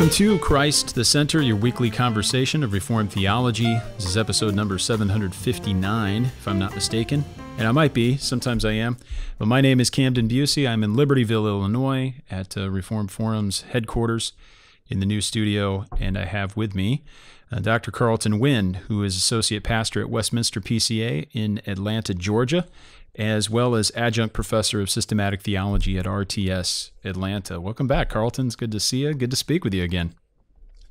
Welcome to Christ the Center, your weekly conversation of Reformed theology. This is episode number 759, if I'm not mistaken. And I might be, sometimes I am. But my name is Camden Bucey. I'm in Libertyville, Illinois, at uh, Reformed Forum's headquarters in the new studio. And I have with me uh, Dr. Carlton Wynne, who is Associate Pastor at Westminster PCA in Atlanta, Georgia, as well as Adjunct Professor of Systematic Theology at RTS Atlanta. Welcome back, Carlton. It's good to see you. Good to speak with you again.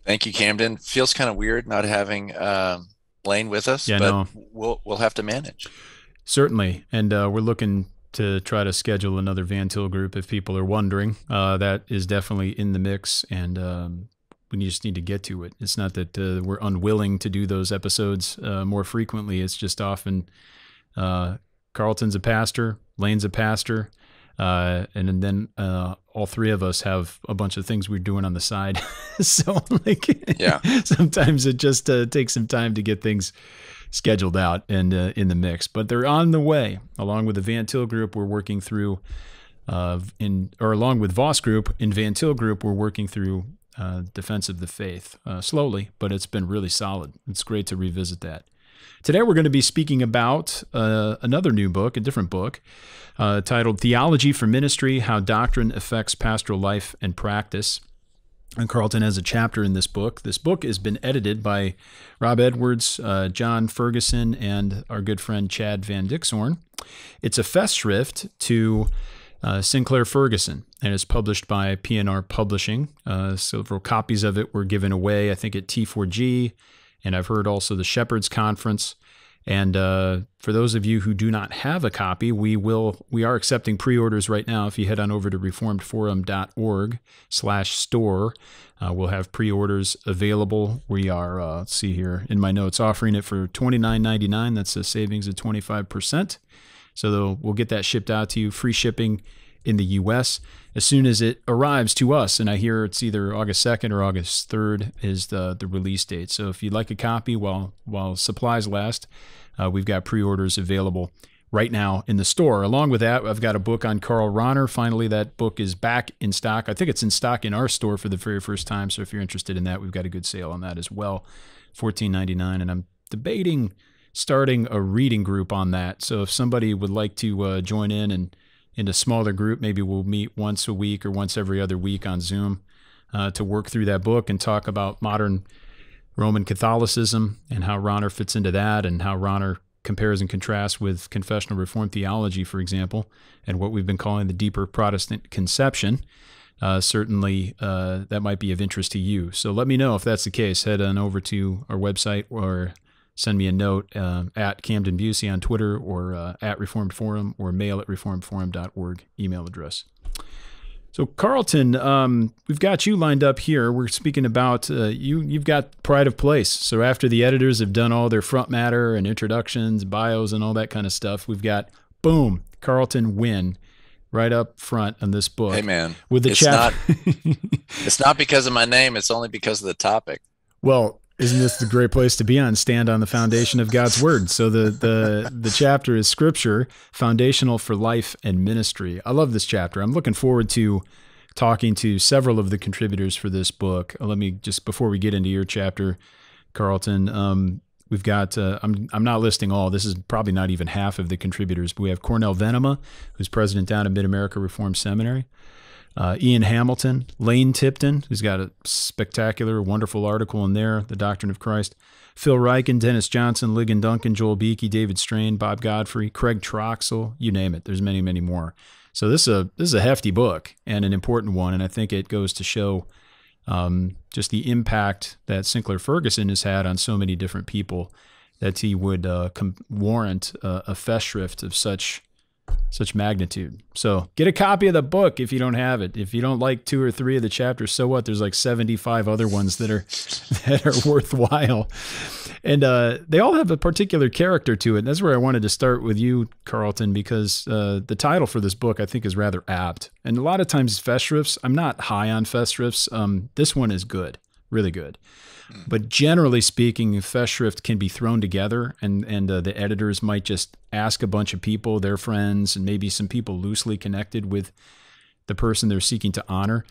Thank you, Camden. Feels kind of weird not having uh, Lane with us, Yeah, but no. we'll we'll have to manage. Certainly. And uh, we're looking to try to schedule another Van Til group if people are wondering. Uh, that is definitely in the mix, and um, we just need to get to it. It's not that uh, we're unwilling to do those episodes uh, more frequently, it's just often uh, Carlton's a pastor, Lane's a pastor. Uh, and then uh, all three of us have a bunch of things we're doing on the side. so, like, Yeah. sometimes it just uh, takes some time to get things scheduled out and uh, in the mix, but they're on the way. Along with the Van Til group, we're working through uh, in or along with Vos group in Van Til group, we're working through uh, Defense of the Faith uh, slowly, but it's been really solid. It's great to revisit that. Today, we're going to be speaking about uh, another new book, a different book, uh, titled Theology for Ministry How Doctrine Affects Pastoral Life and Practice. And Carlton has a chapter in this book. This book has been edited by Rob Edwards, uh, John Ferguson, and our good friend Chad Van Dixhoorn. It's a festschrift to uh, Sinclair Ferguson, and it's published by P&R Publishing. Uh, several copies of it were given away, I think, at T4G, and I've heard also the Shepherds Conference. And uh, for those of you who do not have a copy, we will we are accepting pre-orders right now. If you head on over to reformedforum.org/store, uh, we'll have pre-orders available. We are uh, let's see here in my notes offering it for $29.99. That's a savings of 25 percent. So we'll get that shipped out to you, free shipping in the U.S. as soon as it arrives to us. And I hear it's either August 2nd or August 3rd is the the release date. So if you'd like a copy while while supplies last, uh, we've got pre-orders available right now in the store. Along with that, I've got a book on Karl Rahner. Finally, that book is back in stock. I think it's in stock in our store for the very first time. So if you're interested in that, we've got a good sale on that as well, $14.99. And I'm debating starting a reading group on that. So if somebody would like to uh, join in and in a smaller group, maybe we'll meet once a week or once every other week on Zoom uh, to work through that book and talk about modern Roman Catholicism and how Rahner fits into that and how Rahner compares and contrasts with confessional Reformed theology, for example, and what we've been calling the deeper Protestant conception. Uh, certainly, uh, that might be of interest to you. So let me know if that's the case. Head on over to our website or send me a note uh, at Camden Bucey on Twitter or uh, at Reformed Forum or mail at reformedforum.org email address. So Carlton, um, we've got you lined up here. We're speaking about uh, you. You've got pride of place. So after the editors have done all their front matter and introductions, bios, and all that kind of stuff, we've got boom, Carlton Wynne, right up front on this book. Hey, man. With the it's chap- not it's not because of my name. It's only because of the topic. Well, isn't this the great place to be on? Stand on the foundation of God's word. So the the the chapter is Scripture, foundational for life and ministry. I love this chapter. I'm looking forward to talking to several of the contributors for this book. Let me just before we get into your chapter, Carlton. Um, we've got. Uh, I'm I'm not listing all. This is probably not even half of the contributors. But we have Cornell Venema, who's president down at Mid America Reformed Seminary uh, Ian Hamilton, Lane Tipton, who's got a spectacular, wonderful article in there, The Doctrine of Christ, Phil Ryken, Dennis Johnson, Ligon Duncan, Joel Beeke, David Strain, Bob Godfrey, Craig Troxel, you name it. There's many, many more. So this is a this is a hefty book and an important one, and I think it goes to show um, just the impact that Sinclair Ferguson has had on so many different people that he would uh, warrant uh, a festschrift of such such magnitude. So get a copy of the book if you don't have it. If you don't like two or three of the chapters, so what? There's like 75 other ones that are that are worthwhile. And uh, they all have a particular character to it. And that's where I wanted to start with you, Carlton, because uh, the title for this book I think is rather apt. And a lot of times festschrifts, I'm not high on festschrifts. Um, this one is good, really good. But generally speaking, festschrift can be thrown together, and and uh, the editors might just ask a bunch of people, their friends, and maybe some people loosely connected with the person they're seeking to honor,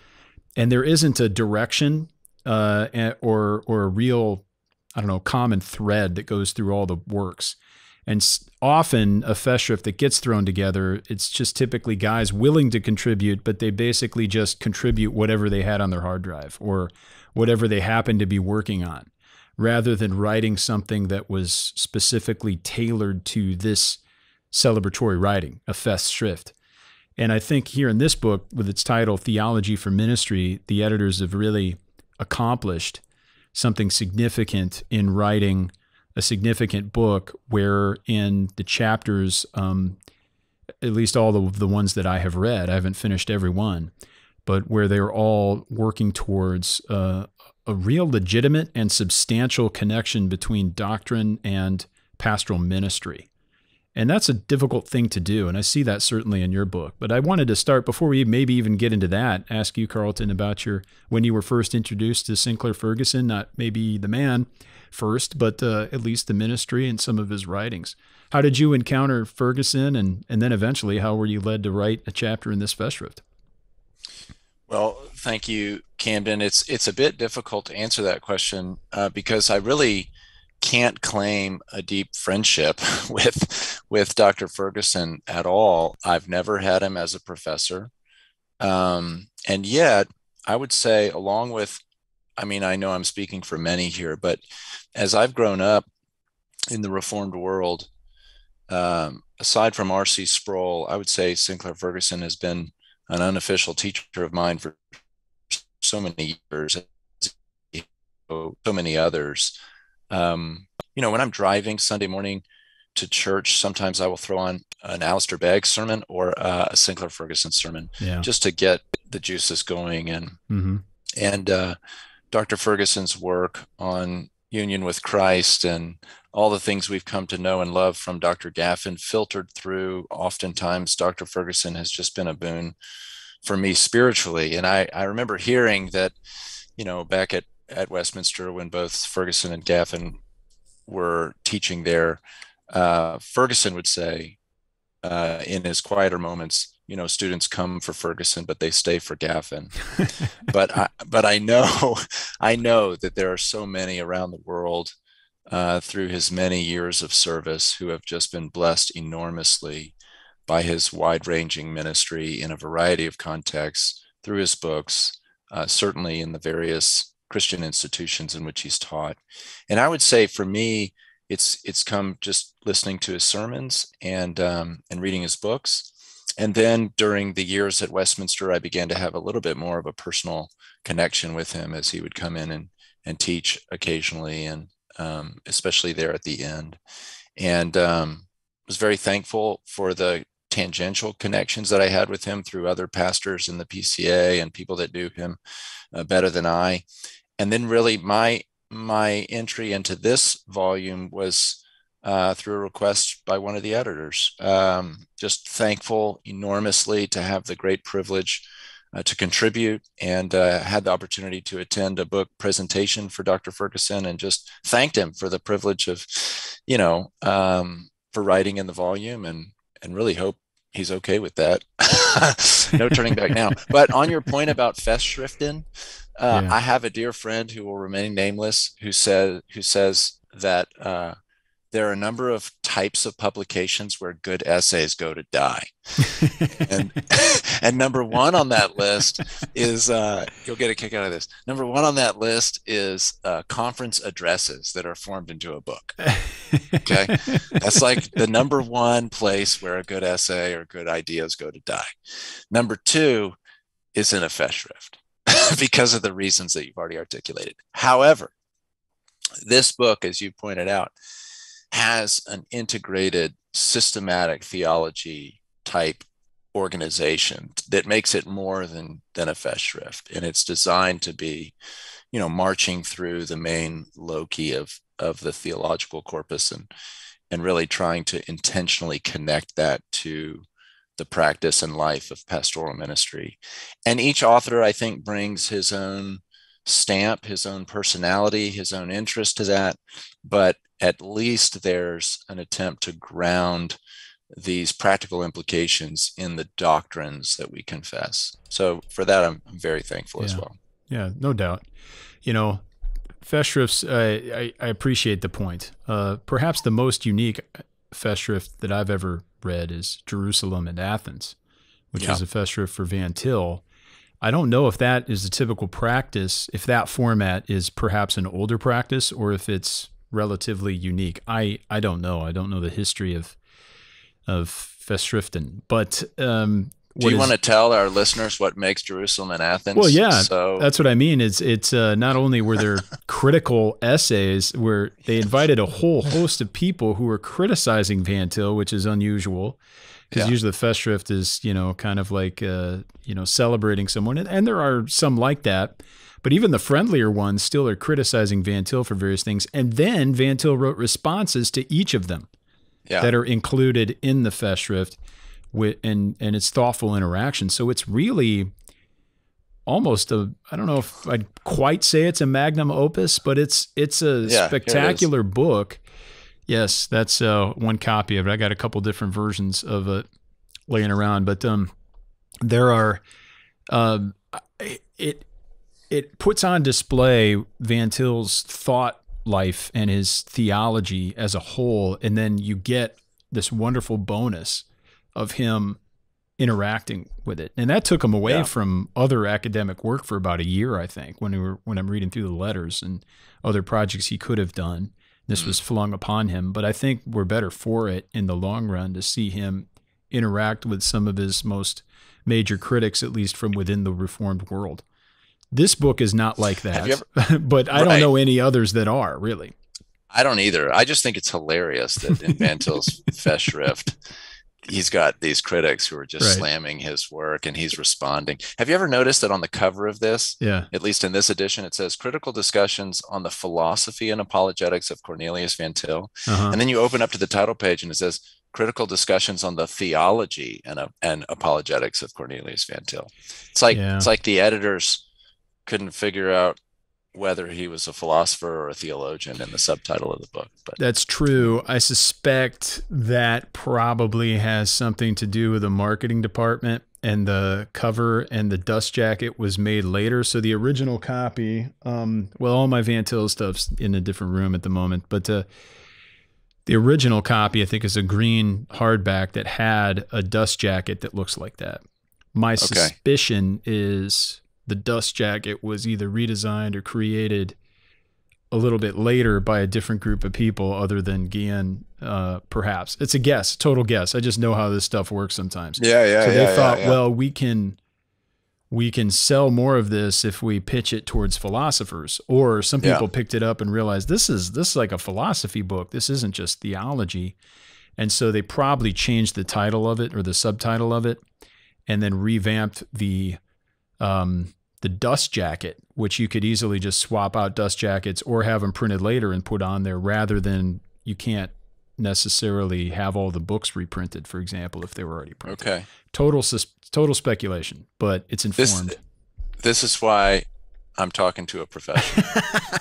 and there isn't a direction uh, or or a real I don't know common thread that goes through all the works. And often a festschrift that gets thrown together, it's just typically guys willing to contribute, but they basically just contribute whatever they had on their hard drive or whatever they happen to be working on, rather than writing something that was specifically tailored to this celebratory writing, a festschrift. And I think here in this book, with its title, Theology for Ministry, the editors have really accomplished something significant in writing a significant book where in the chapters, um, at least all the, the ones that I have read, I haven't finished every one, but where they're all working towards uh, a real legitimate and substantial connection between doctrine and pastoral ministry. And that's a difficult thing to do. And I see that certainly in your book. But I wanted to start before we maybe even get into that, ask you, Carlton, about your when you were first introduced to Sinclair Ferguson, not maybe the man first, but uh, at least the ministry and some of his writings. How did you encounter Ferguson and, and then eventually how were you led to write a chapter in this festschrift? Well, thank you, Camden. It's it's a bit difficult to answer that question uh, because I really can't claim a deep friendship with with Dr. Ferguson at all. I've never had him as a professor, um, and yet I would say, along with, I mean, I know I'm speaking for many here, but as I've grown up in the Reformed world, um, aside from R.C. Sproul, I would say Sinclair Ferguson has been an unofficial teacher of mine for so many years, so many others. Um, you know, when I'm driving Sunday morning to church, sometimes I will throw on an Alistair Begg sermon or uh, a Sinclair Ferguson sermon yeah. just to get the juices going. And mm-hmm. and uh, Dr. Ferguson's work on union with Christ and all the things we've come to know and love from Dr. Gaffin filtered through. Oftentimes, Dr. Ferguson has just been a boon for me spiritually. And I, I remember hearing that, you know, back at at Westminster when both Ferguson and Gaffin were teaching there, uh, Ferguson would say uh, in his quieter moments, you know, students come for Ferguson, but they stay for Gaffin. but I, but I know, I know that there are so many around the world uh, through his many years of service who have just been blessed enormously by his wide-ranging ministry in a variety of contexts through his books, uh, certainly in the various Christian institutions in which he's taught. And I would say for me, it's it's come just listening to his sermons and um, and reading his books. And then during the years at Westminster, I began to have a little bit more of a personal connection with him as he would come in and and teach occasionally, and um, especially there at the end. And um, was very thankful for the tangential connections that I had with him through other pastors in the PCA and people that knew him uh, better than I and then really my my entry into this volume was uh, through a request by one of the editors. Um, just thankful enormously to have the great privilege uh, to contribute and uh, had the opportunity to attend a book presentation for Dr. Ferguson and just thanked him for the privilege of, you know, um, for writing in the volume and and really hope he's okay with that. no turning back now. But on your point about Festschriften, uh, yeah. I have a dear friend who will remain nameless who says who says that uh, there are a number of types of publications where good essays go to die, and and number one on that list is uh, you'll get a kick out of this. Number one on that list is uh, conference addresses that are formed into a book. Okay, that's like the number one place where a good essay or good ideas go to die. Number two is in a festschrift because of the reasons that you've already articulated. However, this book, as you pointed out, has an integrated systematic theology type organization that makes it more than than a festschrift and it's designed to be you know marching through the main loci of of the theological corpus and and really trying to intentionally connect that to the practice and life of pastoral ministry. And each author, I think, brings his own stamp, his own personality, his own interest to that. But at least there's an attempt to ground these practical implications in the doctrines that we confess. So for that, I'm, very thankful yeah. as well. Yeah, no doubt. you know, Festschrifts, uh, I, I appreciate the point. Uh, perhaps the most unique Festschrift that I've ever read is Jerusalem and Athens, which Yeah. is a Festschrift for Van Til. I don't know if that is a typical practice, if that format is perhaps an older practice or if it's relatively unique. I, I don't know. I don't know the history of of Festschriften. But um, Do you is- want to tell our listeners what makes Jerusalem and Athens? Well, yeah, So That's what I mean. It's it's uh, not only were there critical essays where they invited a whole host of people who were criticizing Van Til, which is unusual because Yeah. usually the Festschrift is you know kind of like uh, you know celebrating someone, and, and there are some like that. But even the friendlier ones still are criticizing Van Til for various things, and then Van Til wrote responses to each of them yeah, that are included in the Festschrift with and and it's thoughtful interaction. So it's really almost a I don't know if I'd quite say it's a magnum opus, but it's it's a Yeah, here it spectacular book. Yes, that's uh, one copy of it. I got a couple different versions of it laying around, but um, there are um, it it puts on display Van Til's thought life and his theology as a whole, and then you get this wonderful bonus of him interacting with it, and that took him away Yeah. from other academic work for about a year, I think. When we were when I'm reading through the letters and other projects he could have done, this hmm. was flung upon him. But I think we're better for it in the long run to see him interact with some of his most major critics, at least from within the Reformed world. This book is not like that, you but I don't know any others that are really. I don't either. I just think it's hilarious that in Van Til's Festschrift, he's got these critics who are just Right. slamming his work and he's responding. Have you ever noticed that on the cover of this, Yeah. at least in this edition, it says critical discussions on the philosophy and apologetics of Cornelius Van Til. Uh-huh. And then you open up to the title page and it says critical discussions on the theology and, uh, and apologetics of Cornelius Van Til. It's like Yeah. it's like the editors couldn't figure out whether he was a philosopher or a theologian in the subtitle of the book. But That's true. I suspect that probably has something to do with the marketing department and the cover and the dust jacket was made later. So the original copy, um, well, all my Van Til stuff's in a different room at the moment, but uh, the original copy, I think, is a green hardback that had a dust jacket that looks like that. My suspicion is the dust jacket was either redesigned or created a little bit later by a different group of people other than Geehan, uh, perhaps. It's a guess, total guess. I just know how this stuff works sometimes. yeah, yeah. so they thought, well, we can we can sell more of this if we pitch it towards philosophers. Or some Yeah. people picked it up and realized this is this is like a philosophy book. This isn't just theology. And so they probably changed the title of it or the subtitle of it and then revamped the um, the dust jacket, which you could easily just swap out dust jackets or have them printed later and put on there rather than you can't necessarily have all the books reprinted, for example, if they were already printed. okay. Total total speculation, but it's This informed. this is why I'm talking to a professional.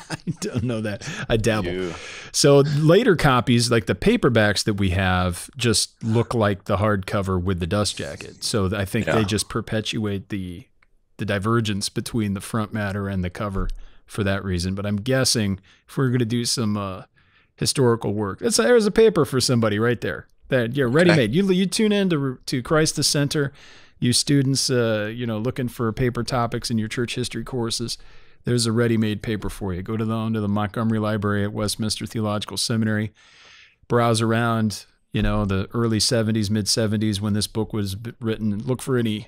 I don't know that. I dabble. you, So later copies, like the paperbacks that we have, just look like the hardcover with the dust jacket. So I think Yeah. they just perpetuate the the divergence between the front matter and the cover for that reason. But I'm guessing if we're going to do some uh, historical work, that's there's a paper for somebody right there. That you're ready made. You you tune in to to Christ the Center. You students, uh, you know, looking for paper topics in your church history courses there's a ready-made paper for you. Go to the onto the Montgomery Library at Westminster Theological Seminary, browse around, you know, the early 70s, mid 70s when this book was written. Look for any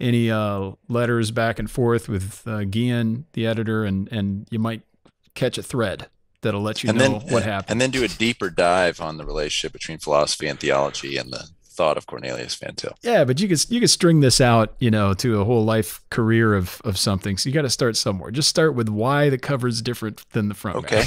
any uh, letters back and forth with uh, Geehan, the editor, and and you might catch a thread that'll let you and know then what happened. and then do a deeper dive on the relationship between philosophy and theology and the thought of Cornelius Van Til. Yeah, but you could you could string this out, you know, to a whole life career of of something. So you got to start somewhere. Just start with why the cover's different than the front. Okay.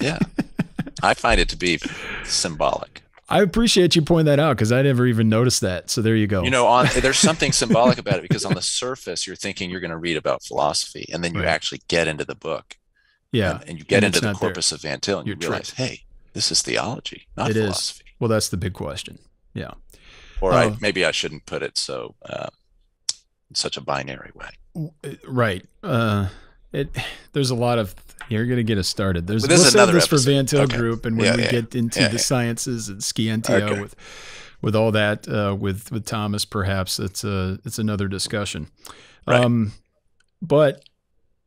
Yeah. I find it to be symbolic. I appreciate you pointing that out because I never even noticed that. So there you go. You know, on there's something symbolic about it because on the surface you're thinking you're going to read about philosophy, and then you Right. actually get into the book, yeah. and, and you get And into the not there. corpus of Van Til, and You're you realize, hey, this is theology, not It is. philosophy. Well, that's the big question. Yeah. Or Oh. I, maybe I shouldn't put it so uh, in such a binary way. Right. Uh, it there's a lot of you're going to get us started. There's we'll is another this for. Van Til Okay. Group, and when Yeah, we yeah, get into yeah, the sciences and Scientia Okay. with with all that uh, with with Thomas, perhaps it's a it's another discussion. Right. Um, but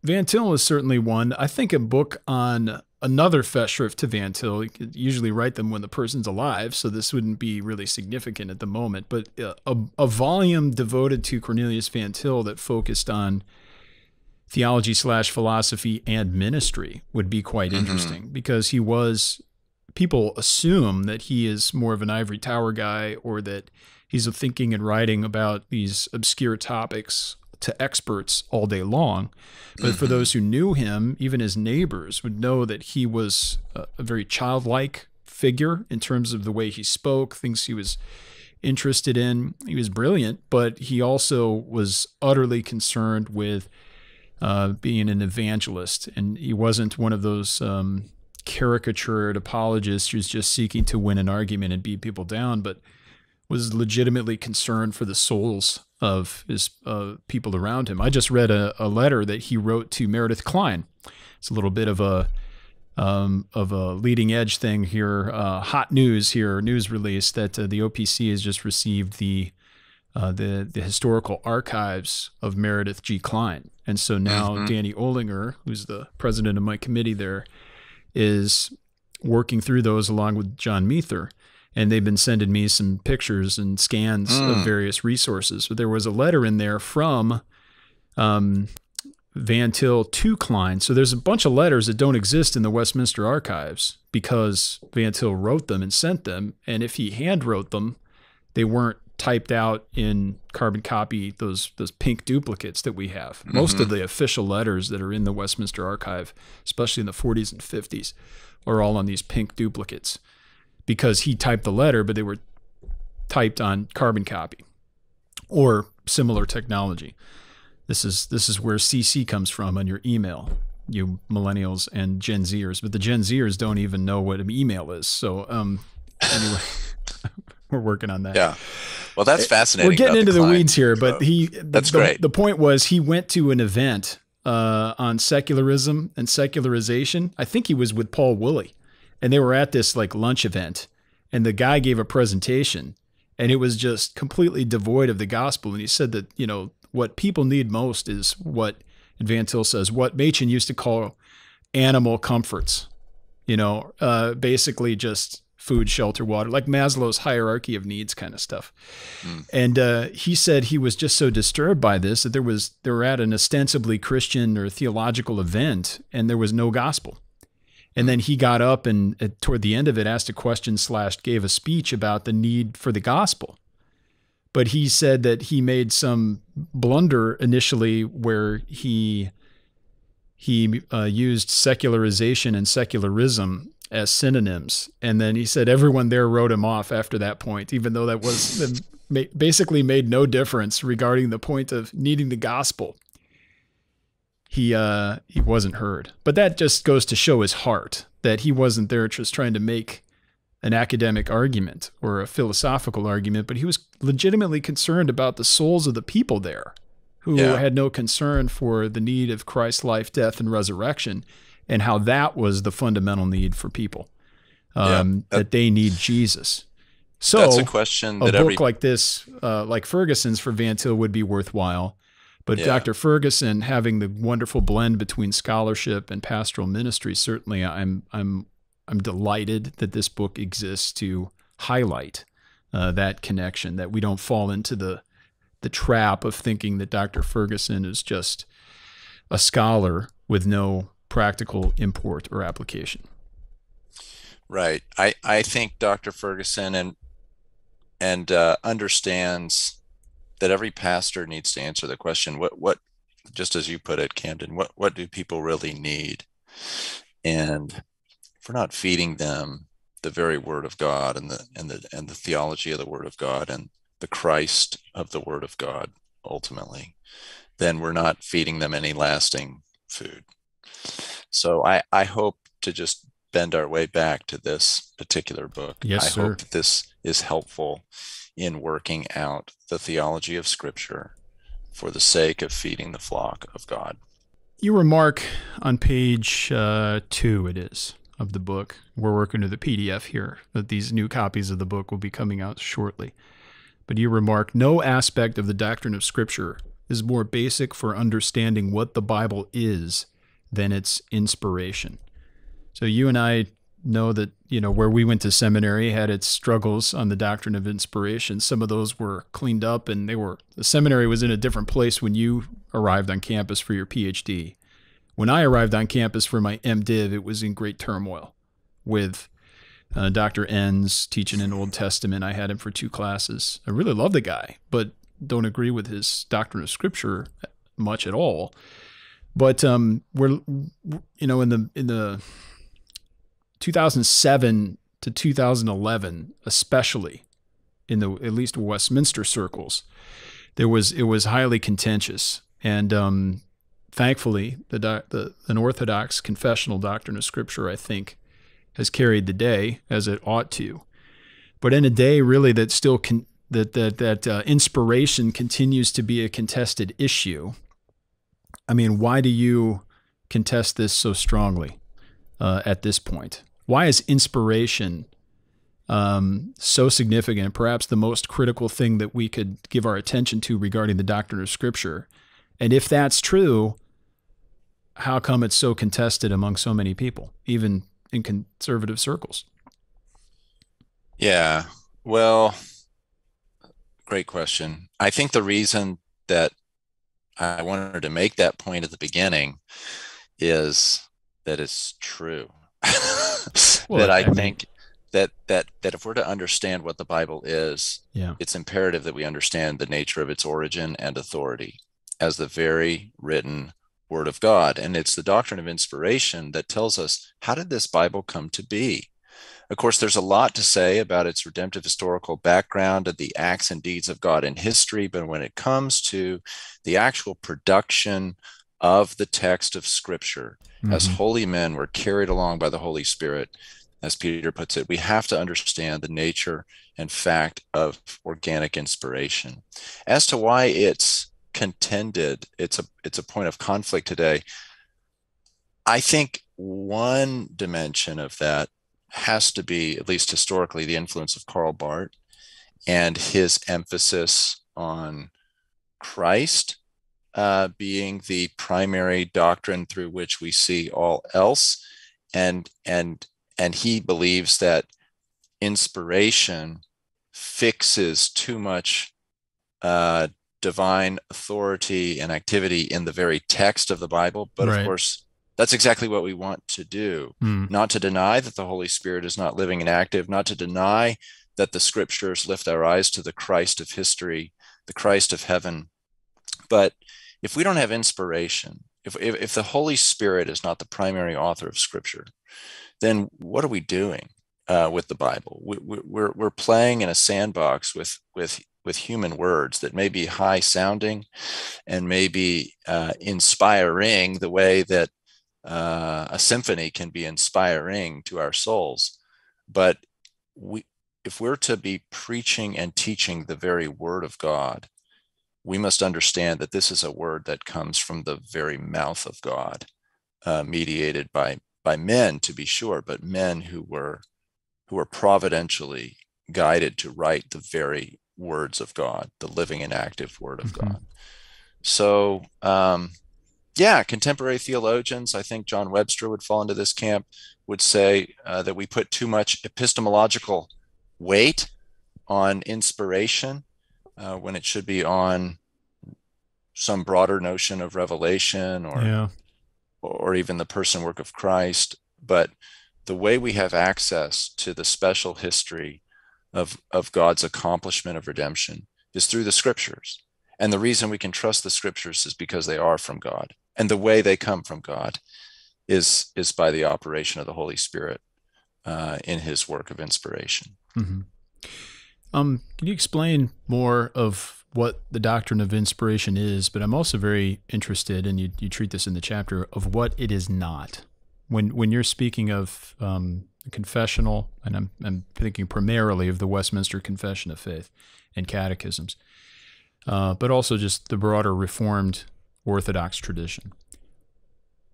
Van Til is certainly one. I think a book on another festschrift to Van Til. You could usually write them when the person's alive, so this wouldn't be really significant at the moment. But uh, a, a volume devoted to Cornelius Van Til that focused on theology slash philosophy and ministry would be quite Mhm. interesting because he was people assume that he is more of an ivory tower guy or that he's thinking and writing about these obscure topics to experts all day long but for Mhm. those who knew him even his neighbors would know that he was a very childlike figure in terms of the way he spoke things he was interested in he was brilliant but he also was utterly concerned with uh, being an evangelist, and he wasn't one of those um, caricatured apologists who's just seeking to win an argument and beat people down, but was legitimately concerned for the souls of his uh, people around him. I just read a, a letter that he wrote to Meredith Kline. It's a little bit of a um, of a leading edge thing here, uh, hot news here, news release that uh, the OPC has just received the uh, the the historical archives of Meredith G. Kline, and so now Mhm. Danny Olinger, who's the president of my committee there, is working through those along with John Muether, and they've been sending me some pictures and scans of Mm. various resources. But there was a letter in there from um, Van Til to Kline. So there's a bunch of letters that don't exist in the Westminster archives because Van Til wrote them and sent them, and if he hand wrote them, they weren't typed out in carbon copy those those pink duplicates that we have. Most of the official letters that are in the Westminster archive, especially in the 40s and 50s, are all on these pink duplicates because he typed the letter, but they were typed on carbon copy or similar technology. This is this is where CC comes from on your email, you millennials and Gen Zers. But the Gen Zers don't even know what an email is. So um, anyway, we're working on that. Yeah. Well, that's fascinating. We're getting into the Kline. weeds here, but he That's the, great. The point was he went to an event uh, on secularism and secularization. I think he was with Paul Woolley, and they were at this like lunch event, and the guy gave a presentation, and it was just completely devoid of the gospel. And he said that you know what people need most is what Van Til says what Machen used to call animal comforts. You know, uh, basically just food, shelter, water, like Maslow's hierarchy of needs kind of stuff. And uh, he said he was just so disturbed by this that there was they were at an ostensibly Christian or theological event and there was no gospel. And then he got up and uh, toward the end of it asked a question slash gave a speech about the need for the gospel. But he said that he made some blunder initially where he he uh, used secularization and secularism as synonyms, and then he said everyone there wrote him off after that point, even though that was basically made no difference regarding the point of needing the gospel. He uh, he wasn't heard, but that just goes to show his heart that he wasn't there just trying to make an academic argument or a philosophical argument, but he was legitimately concerned about the souls of the people there who Yeah. had no concern for the need of Christ's life, death, and resurrection, and how that was the fundamental need for people. Yeah, Um, that- that they need Jesus. So That's a question a that book every like this, uh, like Ferguson's for Van Til, would be worthwhile. But Yeah. Dr. Ferguson having the wonderful blend between scholarship and pastoral ministry, certainly I'm I'm I'm delighted that this book exists to highlight uh, that connection, that we don't fall into the the trap of thinking that Dr. Ferguson is just a scholar with no practical import or application. Right. I, I think Dr. Ferguson and and uh, understands that every pastor needs to answer the question what what just as you put it, Camden, what what do people really need? And if we're not feeding them the very word of God and the and the and the theology of the word of God and the Christ of the word of God ultimately, then we're not feeding them any lasting food. So I, I hope to just bend our way back to this particular book. Yes, I sir. hope that this is helpful in working out the theology of Scripture for the sake of feeding the flock of God. you remark on page uh, two, it is, of the book. We're working to the PDF here, that these new copies of the book will be coming out shortly. But you remark no aspect of the doctrine of Scripture is more basic for understanding what the Bible is than its inspiration. So you and I know that you know where we went to seminary had its struggles on the doctrine of inspiration. Some of those were cleaned up and they were the seminary was in a different place when you arrived on campus for your phd when i arrived on campus for my mdiv it was in great turmoil with uh, dr enns teaching in old testament. I had him for two classes. I really love the guy but don't agree with his doctrine of scripture much at all but um, we're you know in the in the 2007 to 2011, especially in the at least Westminster circles, there was it was highly contentious, and um, thankfully the, the an Orthodox confessional doctrine of Scripture, I think, has carried the day as it ought to. But in a day really that still can that that that uh, inspiration continues to be a contested issue. I mean, why do you contest this so strongly uh, at this point? why is inspiration um, so significant, perhaps the most critical thing that we could give our attention to regarding the doctrine of Scripture? And if that's true, how come it's so contested among so many people, even in conservative circles? Yeah, well, great question. I think the reason that I wanted to make that point at the beginning is that it's true. well, that I, I mean, think that that that if we're to understand what the Bible is, yeah. it's imperative that we understand the nature of its origin and authority as the very written word of God. And it's the doctrine of inspiration that tells us how did this Bible come to be? Of course, there's a lot to say about its redemptive historical background and the acts and deeds of God in history, but when it comes to the actual production of the text of Scripture, mm-hmm. as holy men were carried along by the Holy Spirit, as Peter puts it, we have to understand the nature and fact of organic inspiration. As to why it's contended, it's a it's a point of conflict today. I think one dimension of that has to be, at least historically, the influence of Karl Barth and his emphasis on Christ uh, being the primary doctrine through which we see all else, and and and he believes that inspiration fixes too much uh, divine authority and activity in the very text of the Bible. But right. of course, that's exactly what we want to do. Mm. Not to deny that the Holy Spirit is not living and active, not to deny that the scriptures lift our eyes to the Christ of history, the Christ of heaven. But if we don't have inspiration, if, if, if the Holy Spirit is not the primary author of Scripture, then what are we doing uh, with the Bible? We, we, we're, we're playing in a sandbox with, with, with human words that may be high sounding and may be uh, inspiring the way that uh, a symphony can be inspiring to our souls. But we, if we're to be preaching and teaching the very word of God, we must understand that this is a word that comes from the very mouth of God, uh, mediated by by men, to be sure, but men who were who were providentially guided to write the very words of God, the living and active word of mm-hmm. God. So, um, yeah, contemporary theologians, I think John Webster would fall into this camp, would say uh, that we put too much epistemological weight on inspiration uh, when it should be on some broader notion of revelation or yeah. or even the person work of Christ but the way we have access to the special history of of God's accomplishment of redemption is through the scriptures and the reason we can trust the scriptures is because they are from God and the way they come from God is is by the operation of the Holy Spirit uh, in His work of inspiration. Mm-hmm. Um, can you explain more of what the doctrine of inspiration is? But I'm also very interested, and you, you treat this in the chapter, of what it is not. When when you're speaking of um, confessional, and I'm, I'm thinking primarily of the Westminster Confession of Faith and catechisms, uh, but also just the broader Reformed Orthodox tradition.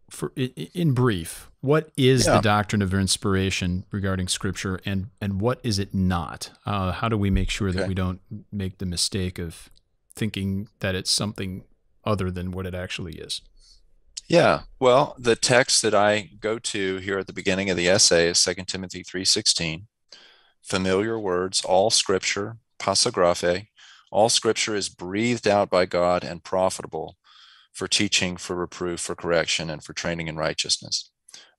for in brief, what is yeah. the doctrine of inspiration regarding Scripture, and and what is it not? Uh, how do we make sure okay. that we don't make the mistake of thinking that it's something other than what it actually is? Yeah, well, the text that I go to here at the beginning of the essay is 2 Timothy 3:16. Familiar words, all scripture, pasa graphe, all scripture is breathed out by God and profitable for teaching, for reproof, for correction, and for training in righteousness.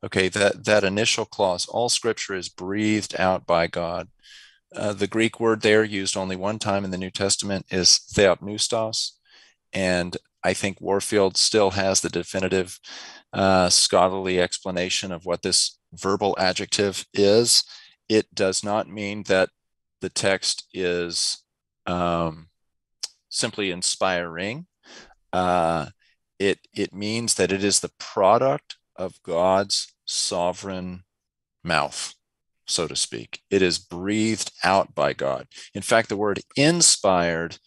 Okay, that, that initial clause, all scripture is breathed out by God. Uh, the Greek word there used only one time in the New Testament is theopneustos. And I think Warfield still has the definitive uh, scholarly explanation of what this verbal adjective is. It does not mean that the text is um, simply inspiring. Uh, it it means that it is the product of God's sovereign mouth, so to speak. It is breathed out by God. In fact, the word inspired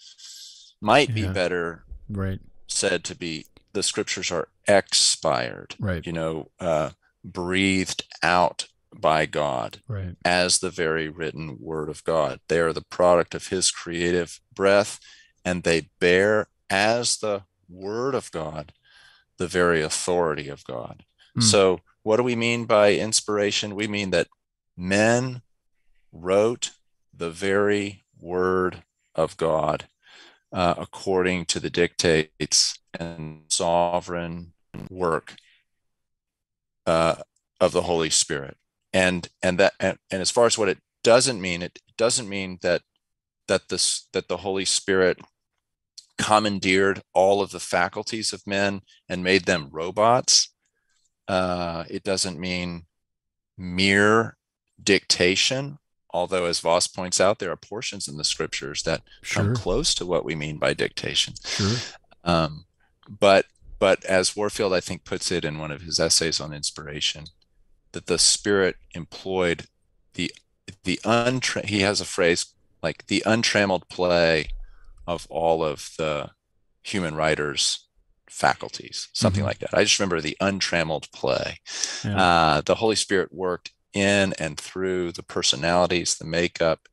might yeah. be better right. said to be the scriptures are expired, right? You know, uh, breathed out by God right. as the very written word of God. They are the product of his creative breath and they bear as the word of God the very authority of God. Mm. So, what do we mean by inspiration? We mean that men wrote the very word of God uh, according to the dictates and sovereign work uh, of the Holy Spirit and and that and, and as far as what it doesn't mean it doesn't mean that that this that the holy spirit commandeered all of the faculties of men and made them robots uh, it doesn't mean mere dictation although as vos points out there are portions in the scriptures that sure. come close to what we mean by dictation sure. um, but but as warfield i think puts it in one of his essays on inspiration that the spirit employed the the untra- he has a phrase like the untrammeled play of all of the human writers faculties something mm-hmm. like that i just remember the untrammeled play yeah. uh, the holy spirit worked in and through the personalities the makeup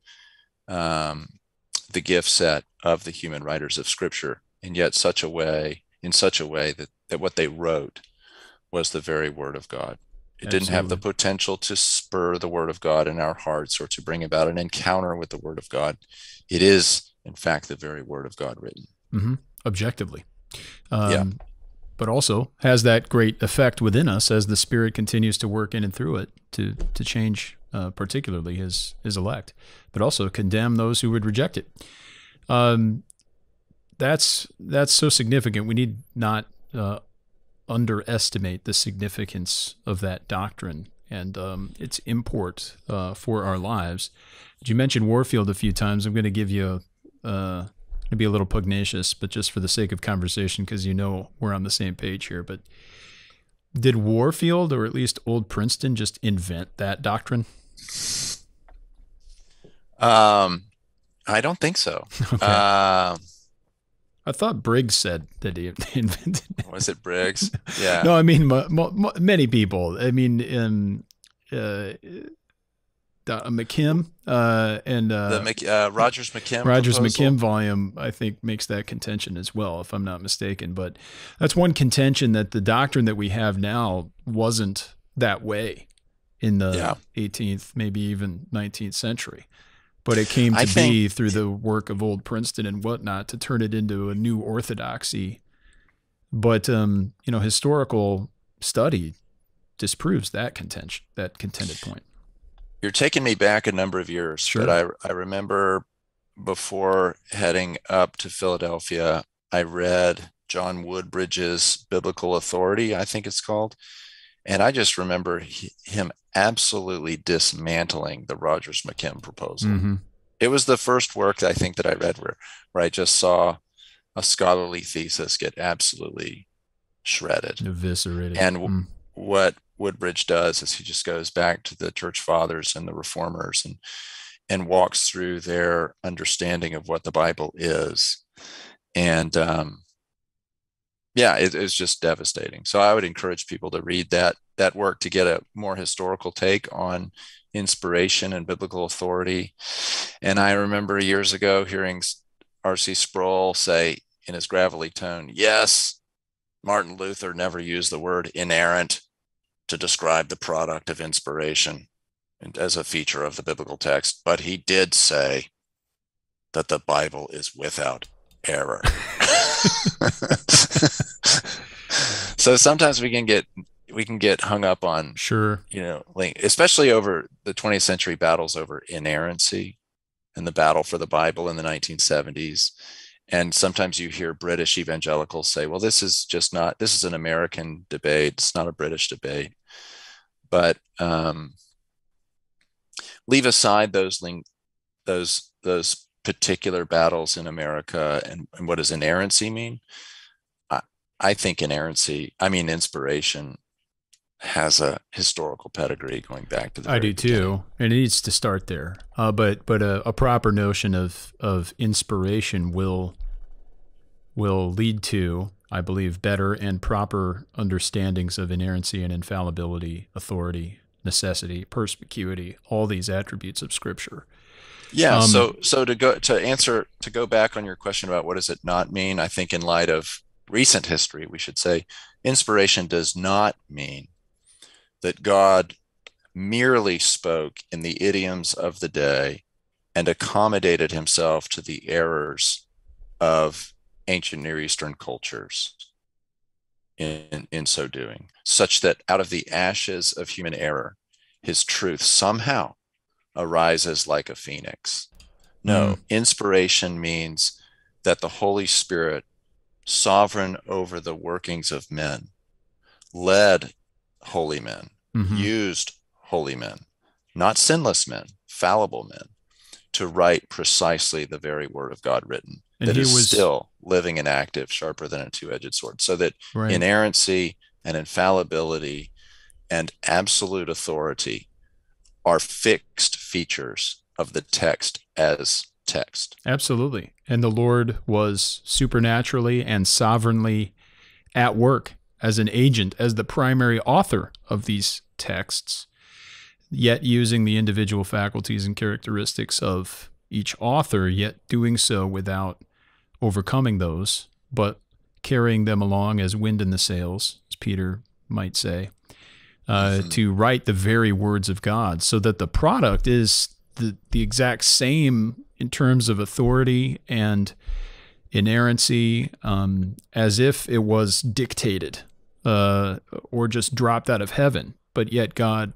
um, the gift set of the human writers of scripture in yet such a way in such a way that, that what they wrote was the very word of god it didn't have the potential to spur the word of God in our hearts or to bring about an encounter with the word of God. It is, in fact, the very word of God written. Mm-hmm. Objectively. Um, yeah. But also has that great effect within us as the Spirit continues to work in and through it to to change, uh, particularly his his elect, but also condemn those who would reject it. Um, that's that's so significant. We need not uh, underestimate the significance of that doctrine and um, its import uh, for our lives. You mentioned Warfield a few times. I'm going to give you a, uh, be a little pugnacious, but just for the sake of conversation, because you know we're on the same page here. But did Warfield, or at least Old Princeton, just invent that doctrine? Um, I don't think so. Okay. Uh, I thought Briggs said that he invented it. Was it Briggs? Yeah. no, I mean m- m- many people. I mean, um, uh, uh, McKim uh, and uh, the Mc, uh, Rogers McKim Rogers. McKim volume, I think, makes that contention as well, if I'm not mistaken. But that's one contention that the doctrine that we have now wasn't that way in the yeah. 18th, maybe even 19th century but it came to think, be through the work of old Princeton and whatnot to turn it into a new orthodoxy. But um, you know, historical study disproves that contention, that contended point. You're taking me back a number of years, sure. but I I remember before heading up to Philadelphia, I read John Woodbridge's Biblical Authority, I think it's called. And I just remember he, him absolutely dismantling the Rogers McKim proposal. Mm-hmm. It was the first work I think that I read where, where I just saw a scholarly thesis get absolutely shredded, eviscerated. And mm. what Woodbridge does is he just goes back to the church fathers and the reformers and and walks through their understanding of what the Bible is. And um, yeah, it, it's just devastating. So I would encourage people to read that that work to get a more historical take on inspiration and biblical authority. And I remember years ago hearing R.C. Sproul say in his gravelly tone, "Yes, Martin Luther never used the word inerrant to describe the product of inspiration and as a feature of the biblical text, but he did say that the Bible is without error." so sometimes we can get we can get hung up on sure. you know like especially over the 20th century battles over inerrancy and the battle for the bible in the 1970s and sometimes you hear british evangelicals say well this is just not this is an american debate. It's not a british debate. But um, leave aside those link those those particular battles in America and, and what does inerrancy mean? I, I think inerrancy, I mean, inspiration has a historical pedigree going back to the I do beginning. too, and it needs to start there. Uh, but but a, a, proper notion of of inspiration will will lead to, I believe, better and proper understandings of inerrancy and infallibility, authority, necessity, perspicuity, all these attributes of Scripture. Yeah. Um, so so to go to answer to go back on your question about what does it not mean, I think in light of recent history, we should say inspiration does not mean that God merely spoke in the idioms of the day and accommodated himself to the errors of ancient Near Eastern cultures in, in so doing, such that out of the ashes of human error, his truth somehow arises like a phoenix. No, mm. inspiration means that the Holy Spirit, sovereign over the workings of men, led holy men, mm-hmm. used holy men, not sinless men, fallible men, to write precisely the very word of God written and that is was... still living and active, sharper than a two edged sword. So that right. inerrancy and infallibility and absolute authority are fixed features of the text as text. Absolutely. And the Lord was supernaturally and sovereignly at work as an agent, as the primary author of these texts, yet using the individual faculties and characteristics of each author, yet doing so without overcoming those, but carrying them along as wind in the sails, as Peter might say, uh, mm-hmm. to write the very words of God, so that the product is the the exact same in terms of authority and inerrancy, um, as if it was dictated uh, or just dropped out of heaven. But yet God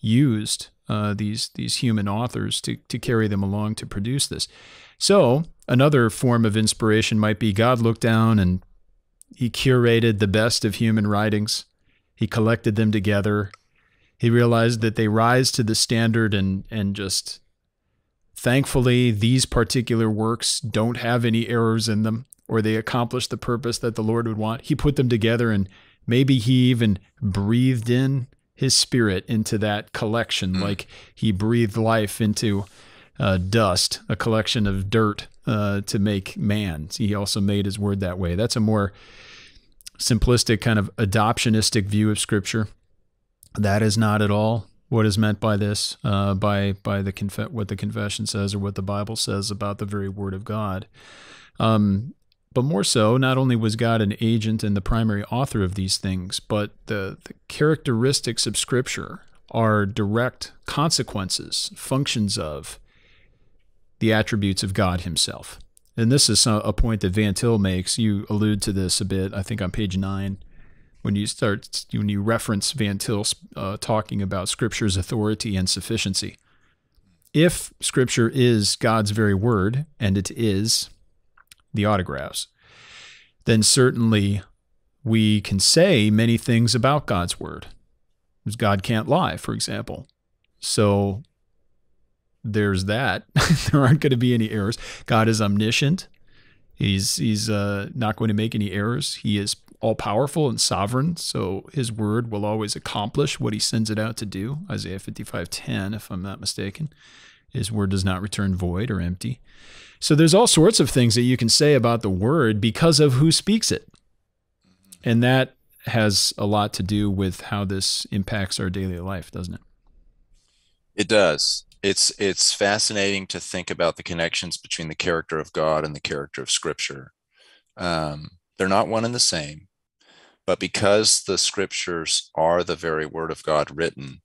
used uh, these these human authors to to carry them along to produce this. So another form of inspiration might be God looked down and he curated the best of human writings he collected them together. He realized that they rise to the standard and and just thankfully these particular works don't have any errors in them or they accomplish the purpose that the Lord would want. He put them together and maybe he even breathed in his spirit into that collection mm. like he breathed life into uh, dust, a collection of dirt uh, to make man. He also made his word that way. That's a more simplistic kind of adoptionistic view of Scripture. That is not at all what is meant by this, uh, by by the conf- what the confession says or what the Bible says about the very Word of God. Um, but more so, not only was God an agent and the primary author of these things, but the, the characteristics of Scripture are direct consequences, functions of the attributes of God Himself and this is a point that Van Til makes. You allude to this a bit, I think, on page nine, when you start when you reference Van Til uh, talking about Scripture's authority and sufficiency. If Scripture is God's very word, and it is the autographs, then certainly we can say many things about God's word. God can't lie, for example. So there's that. there aren't going to be any errors. God is omniscient. He's he's uh, not going to make any errors. He is all powerful and sovereign, so his word will always accomplish what he sends it out to do. Isaiah 55:10, if I'm not mistaken. His word does not return void or empty. So there's all sorts of things that you can say about the word because of who speaks it. And that has a lot to do with how this impacts our daily life, doesn't it? It does. It's it's fascinating to think about the connections between the character of God and the character of Scripture. Um, they're not one and the same, but because the Scriptures are the very Word of God written,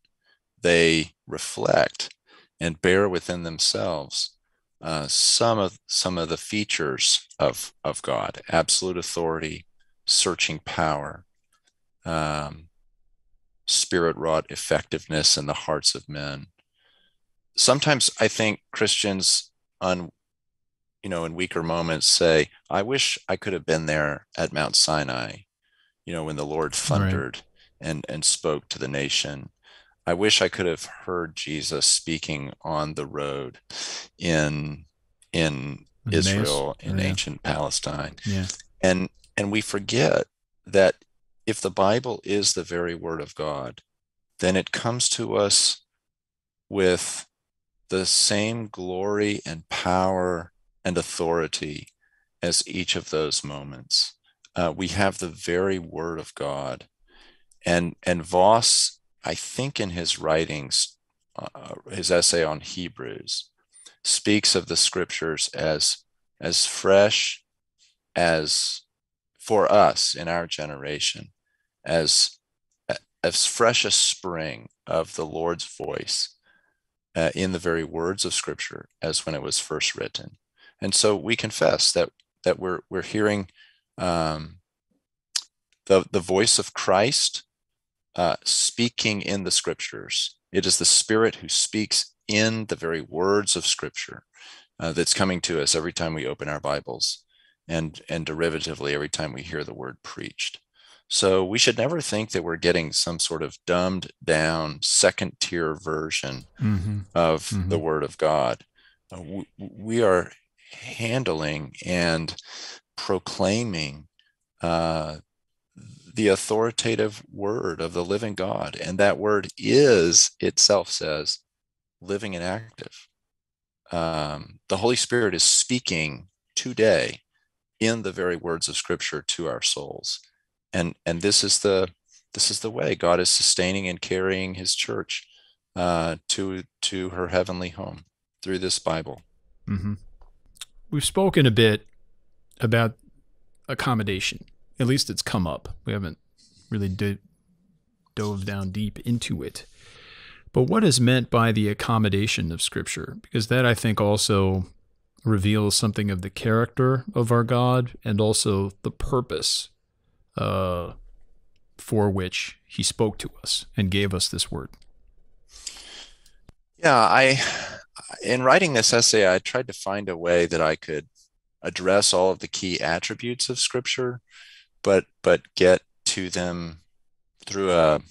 they reflect and bear within themselves uh, some of some of the features of of God: absolute authority, searching power, um, spirit wrought effectiveness in the hearts of men. Sometimes I think Christians on you know in weaker moments say, "I wish I could have been there at Mount Sinai," you know, when the Lord thundered right. and and spoke to the nation. I wish I could have heard Jesus speaking on the road in in Israel in oh, yeah. ancient Palestine. Yeah. And and we forget that if the Bible is the very word of God, then it comes to us with the same glory and power and authority as each of those moments. Uh, we have the very word of God. And, and Vos, I think in his writings, uh, his essay on Hebrews, speaks of the scriptures as, as fresh as for us in our generation as as fresh a spring of the Lord's voice uh, in the very words of Scripture as when it was first written. And so we confess that that we're we're hearing um, the the voice of Christ uh, speaking in the Scriptures. It is the Spirit who speaks in the very words of Scripture uh, that's coming to us every time we open our Bibles, and and derivatively every time we hear the word preached. So we should never think that we're getting some sort of dumbed down second tier version mm-hmm. of mm-hmm. the Word of God. Uh, we, we, are handling and proclaiming uh, the authoritative Word of the living God. And that Word is, itself says, living and active. Um, the Holy Spirit is speaking today in the very words of Scripture to our souls and and this is the this is the way God is sustaining and carrying His church uh, to to her heavenly home through this Bible. Mm-hmm. We've spoken a bit about accommodation. At least it's come up. We haven't really do- dove down deep into it. But what is meant by the accommodation of Scripture? Because that I think also reveals something of the character of our God and also the purpose uh, for which he spoke to us and gave us this word. Yeah, I, in writing this essay, I tried to find a way that I could address all of the key attributes of Scripture, but but get to them through a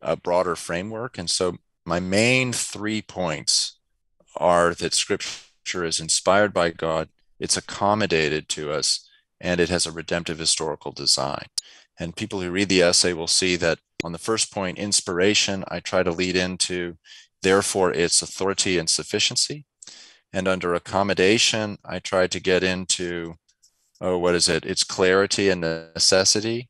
a broader framework. And so, my main three points are that Scripture is inspired by God, it's accommodated to us, and it has a redemptive historical design. And people who read the essay will see that on the first point, inspiration, I try to lead into, therefore, its authority and sufficiency. And under accommodation, I try to get into, oh, what is it? Its clarity and necessity.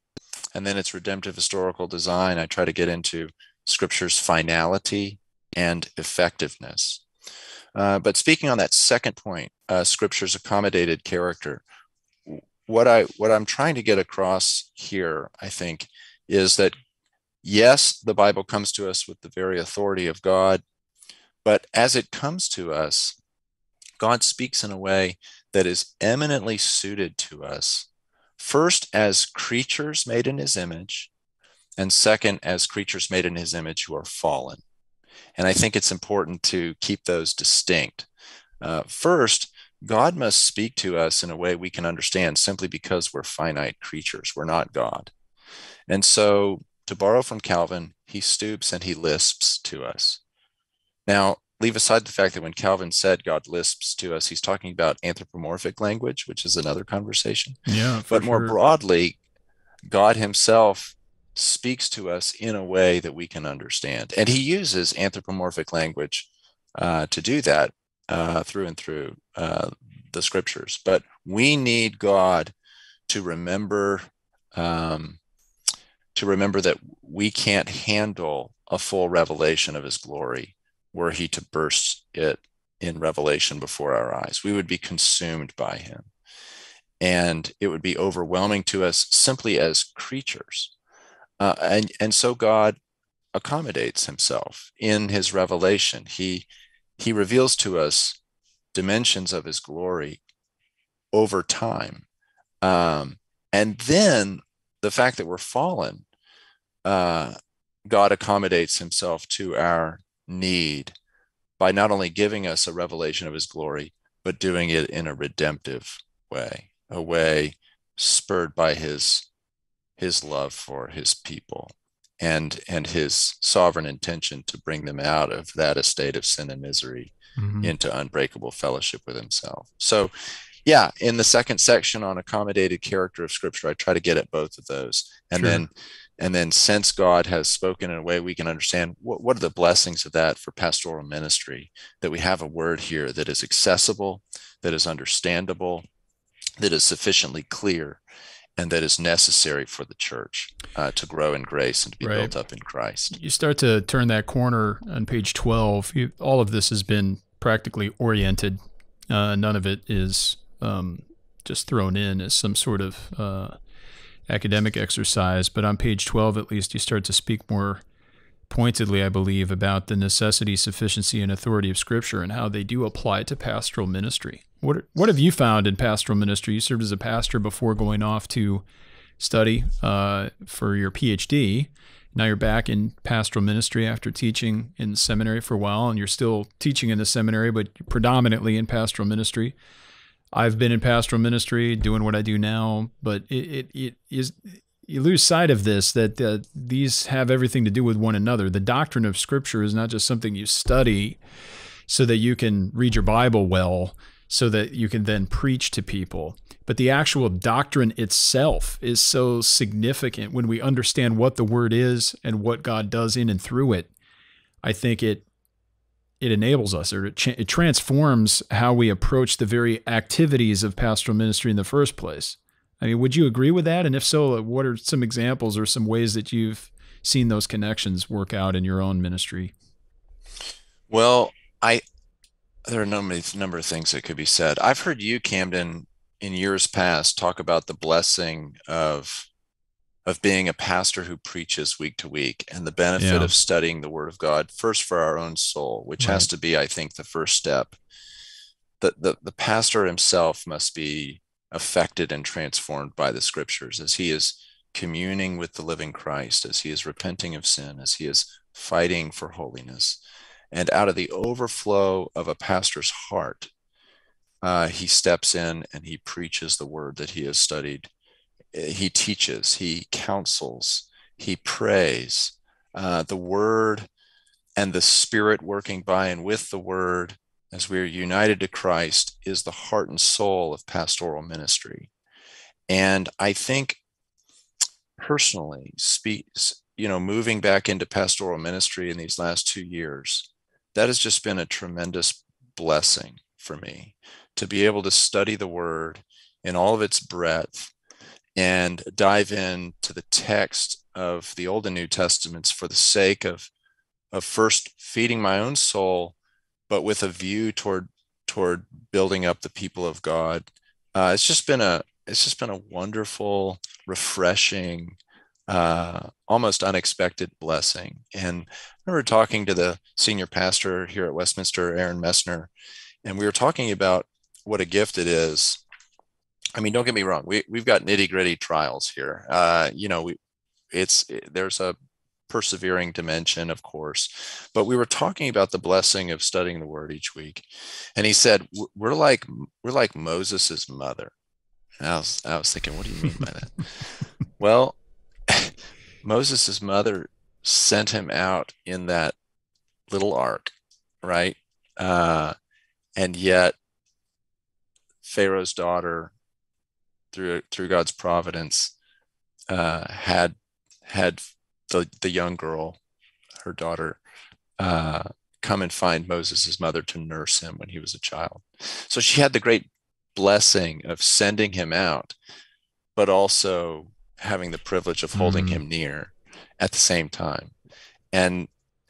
And then its redemptive historical design, I try to get into scripture's finality and effectiveness. Uh, but speaking on that second point, uh, scripture's accommodated character, what I what I'm trying to get across here, I think, is that yes, the Bible comes to us with the very authority of God, but as it comes to us, God speaks in a way that is eminently suited to us. First, as creatures made in his image, and second, as creatures made in his image who are fallen. And I think it's important to keep those distinct. Uh, first, God must speak to us in a way we can understand simply because we're finite creatures. We're not God. And so, to borrow from Calvin, he stoops and he lisps to us. Now, leave aside the fact that when Calvin said God lisps to us, he's talking about anthropomorphic language, which is another conversation. Yeah. But more sure. broadly, God himself speaks to us in a way that we can understand. And he uses anthropomorphic language uh, to do that uh, through and through uh, the scriptures. But we need God to remember um, to remember that we can't handle a full revelation of his glory were he to burst it in revelation before our eyes. We would be consumed by him. And it would be overwhelming to us simply as creatures. Uh, and, and so God accommodates himself in his revelation. He, he reveals to us dimensions of his glory over time. Um, and then the fact that we're fallen, uh, God accommodates himself to our need by not only giving us a revelation of his glory, but doing it in a redemptive way, a way spurred by his his love for his people and and his sovereign intention to bring them out of that estate of sin and misery mm-hmm. into unbreakable fellowship with himself. So yeah, in the second section on accommodated character of scripture, I try to get at both of those. And sure. then and then since God has spoken in a way we can understand what, what are the blessings of that for pastoral ministry, that we have a word here that is accessible, that is understandable, that is sufficiently clear, and that is necessary for the church uh, to grow in grace and to be right. built up in Christ. You start to turn that corner on page 12. You, all of this has been practically oriented. Uh, none of it is um, just thrown in as some sort of uh, academic exercise. But on page 12, at least, you start to speak more pointedly, I believe, about the necessity, sufficiency, and authority of Scripture and how they do apply to pastoral ministry. What what have you found in pastoral ministry? You served as a pastor before going off to study uh, for your PhD. Now you're back in pastoral ministry after teaching in seminary for a while, and you're still teaching in the seminary, but predominantly in pastoral ministry. I've been in pastoral ministry doing what I do now, but it, it, it is you lose sight of this that uh, these have everything to do with one another. The doctrine of Scripture is not just something you study so that you can read your Bible well, so that you can then preach to people. But the actual doctrine itself is so significant when we understand what the Word is and what God does in and through it. I think it it enables us or it, it transforms how we approach the very activities of pastoral ministry in the first place. I mean, would you agree with that? And if so, uh, what are some examples or some ways that you've seen those connections work out in your own ministry? Well, I there are a number, number of things that could be said. I've heard you, Camden, in years past talk about the blessing of of being a pastor who preaches week to week and the benefit yeah. of studying the word of God first for our own soul, which right. has to be, I think, the first step. The, the, the pastor himself must be affected and transformed by the scriptures as he is communing with the living Christ, as he is repenting of sin, as he is fighting for holiness. And out of the overflow of a pastor's heart, uh, he steps in and he preaches the word that he has studied he teaches, he counsels, he prays. Uh, the word and the spirit working by and with the word as we are united to Christ is the heart and soul of pastoral ministry. And I think personally, speaks, you know, moving back into pastoral ministry in these last two years, that has just been a tremendous blessing for me to be able to study the word in all of its breadth and dive into the text of the Old and New Testaments for the sake of of first feeding my own soul, but with a view toward toward building up the people of God. Uh, it's just been a it's just been a wonderful, refreshing, uh, almost unexpected blessing. And I remember talking to the senior pastor here at Westminster, Aaron Messner, and we were talking about what a gift it is I mean, don't get me wrong. We we've got nitty gritty trials here. Uh, you know, we it's there's a persevering dimension, of course, but we were talking about the blessing of studying the Word each week, and he said we're like we're like Moses's mother. And I was I was thinking, what do you mean by that? well, Moses's mother sent him out in that little ark, right? Uh, and yet Pharaoh's daughter through through God's providence, uh, had had the the young girl, her daughter, uh, come and find Moses' mother to nurse him when he was a child. So she had the great blessing of sending him out, but also having the privilege of holding Mm. him near at the same time and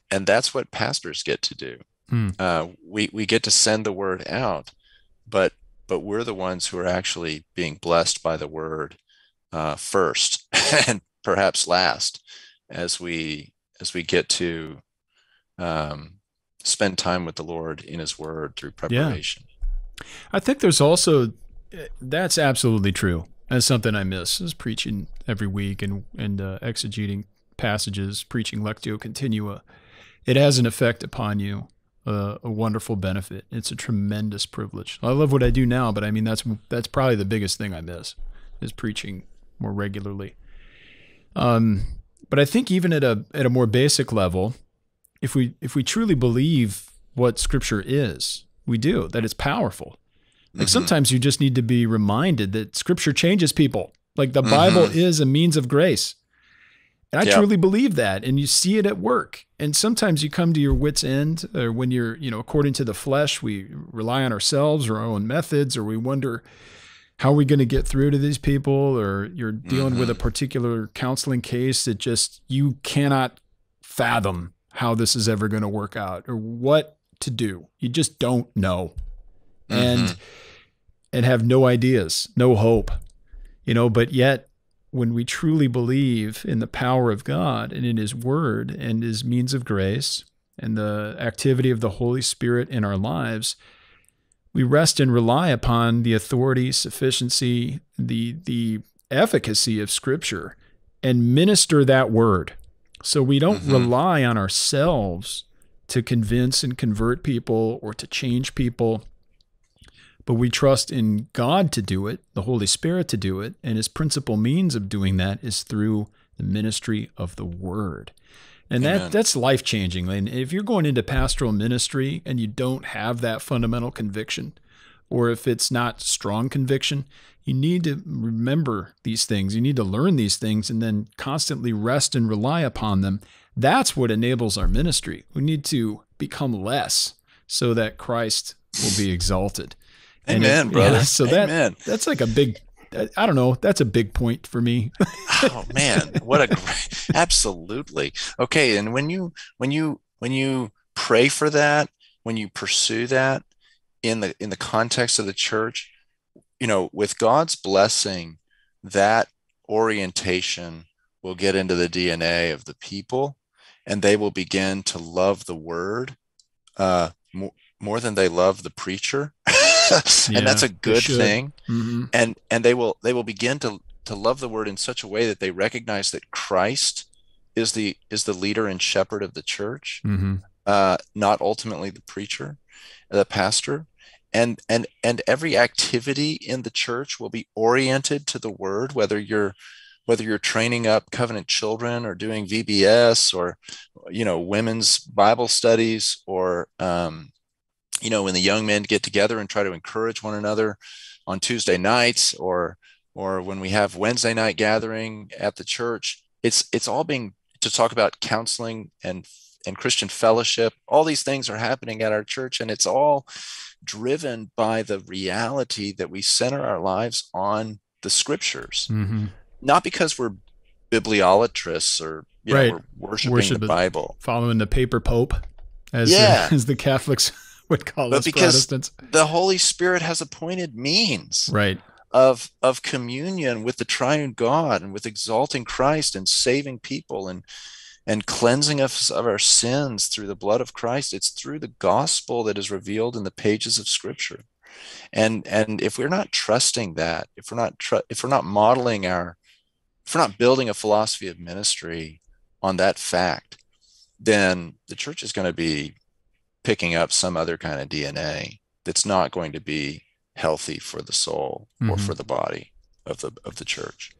and that's what pastors get to do Mm. uh, we we get to send the word out but but we're the ones who are actually being blessed by the word uh, first and perhaps last as we as we get to um, spend time with the lord in his word through preparation I think there's also that's absolutely true. That's something I miss is preaching every week and and uh, exegeting passages, preaching lectio continua. It has an effect upon you, uh, a wonderful benefit. It's a tremendous privilege. I love what I do now, but I mean that's that's probably the biggest thing I miss is preaching more regularly. Um, but I think even at a at a more basic level, if we if we truly believe what Scripture is, we do that it's powerful. Like Mhm. sometimes you just need to be reminded that Scripture changes people. Like the Bible Mhm. is a means of grace. And I Yep. truly believe that, and you see it at work. And sometimes you come to your wits' end, or when you're, you know, according to the flesh, we rely on ourselves or our own methods, or we wonder how are we going to get through to these people, or you're dealing with a particular counseling case that just you cannot fathom how this is ever going to work out or what to do. You just don't know, and Mhm. and have no ideas, no hope, you know. But yet, when we truly believe in the power of God and in His Word and His means of grace and the activity of the Holy Spirit in our lives, we rest and rely upon the authority, sufficiency, the the efficacy of Scripture, and minister that Word. So we don't Mhm. rely on ourselves to convince and convert people or to change people but we trust in God to do it, the Holy Spirit to do it, and his principal means of doing that is through the ministry of the word. And Amen. that that's life changing. And if you're going into pastoral ministry and you don't have that fundamental conviction, or if it's not strong conviction, you need to remember these things. You need to learn these things and then constantly rest and rely upon them. That's what enables our ministry. We need to become less so that Christ will be exalted. And it- Amen, brother. yeah, so that that's like a big I don't know, that's a big point for me. oh man. What a great absolutely. Okay and when you when you when you pray for that when you pursue that in the in the context of the church you know with god's blessing that orientation will get into the dna of the people and they will begin to love the word uh more, more than they love the preacher Yeah, and that's a good thing. Hmm and and they will they will begin to to love the word in such a way that they recognize that Christ is the is the leader and shepherd of the church, hmm uh, not ultimately the preacher, the pastor, and and and every activity in the church will be oriented to the word, whether you're whether you're training up covenant children or doing VBS or you know women's Bible studies or um, you know when the young men get together and try to encourage one another on Tuesday nights or or when we have Wednesday night gathering at the church it's it's all being to talk about counseling and and Christian fellowship all these things are happening at our church and it's all driven by the reality that we center our lives on the scriptures hmm not because we're bibliolatrists or you Right. know, we're worshiping Worship the. Bible Following the paper pope, as Yeah. as the Catholics would call But us because- Protestants. the Holy Spirit has appointed means Right. of of communion with the triune God and with exalting Christ and saving people and and cleansing us of our sins through the blood of Christ. It's through the gospel that is revealed in the pages of Scripture. And and if we're not trusting that, if we're not tr- if we're not modeling our, if we're not building a philosophy of ministry on that fact, then the church is going to be picking up some other kind of DNA that's not going to be healthy for the soul or Mhm. for the body of the of the church.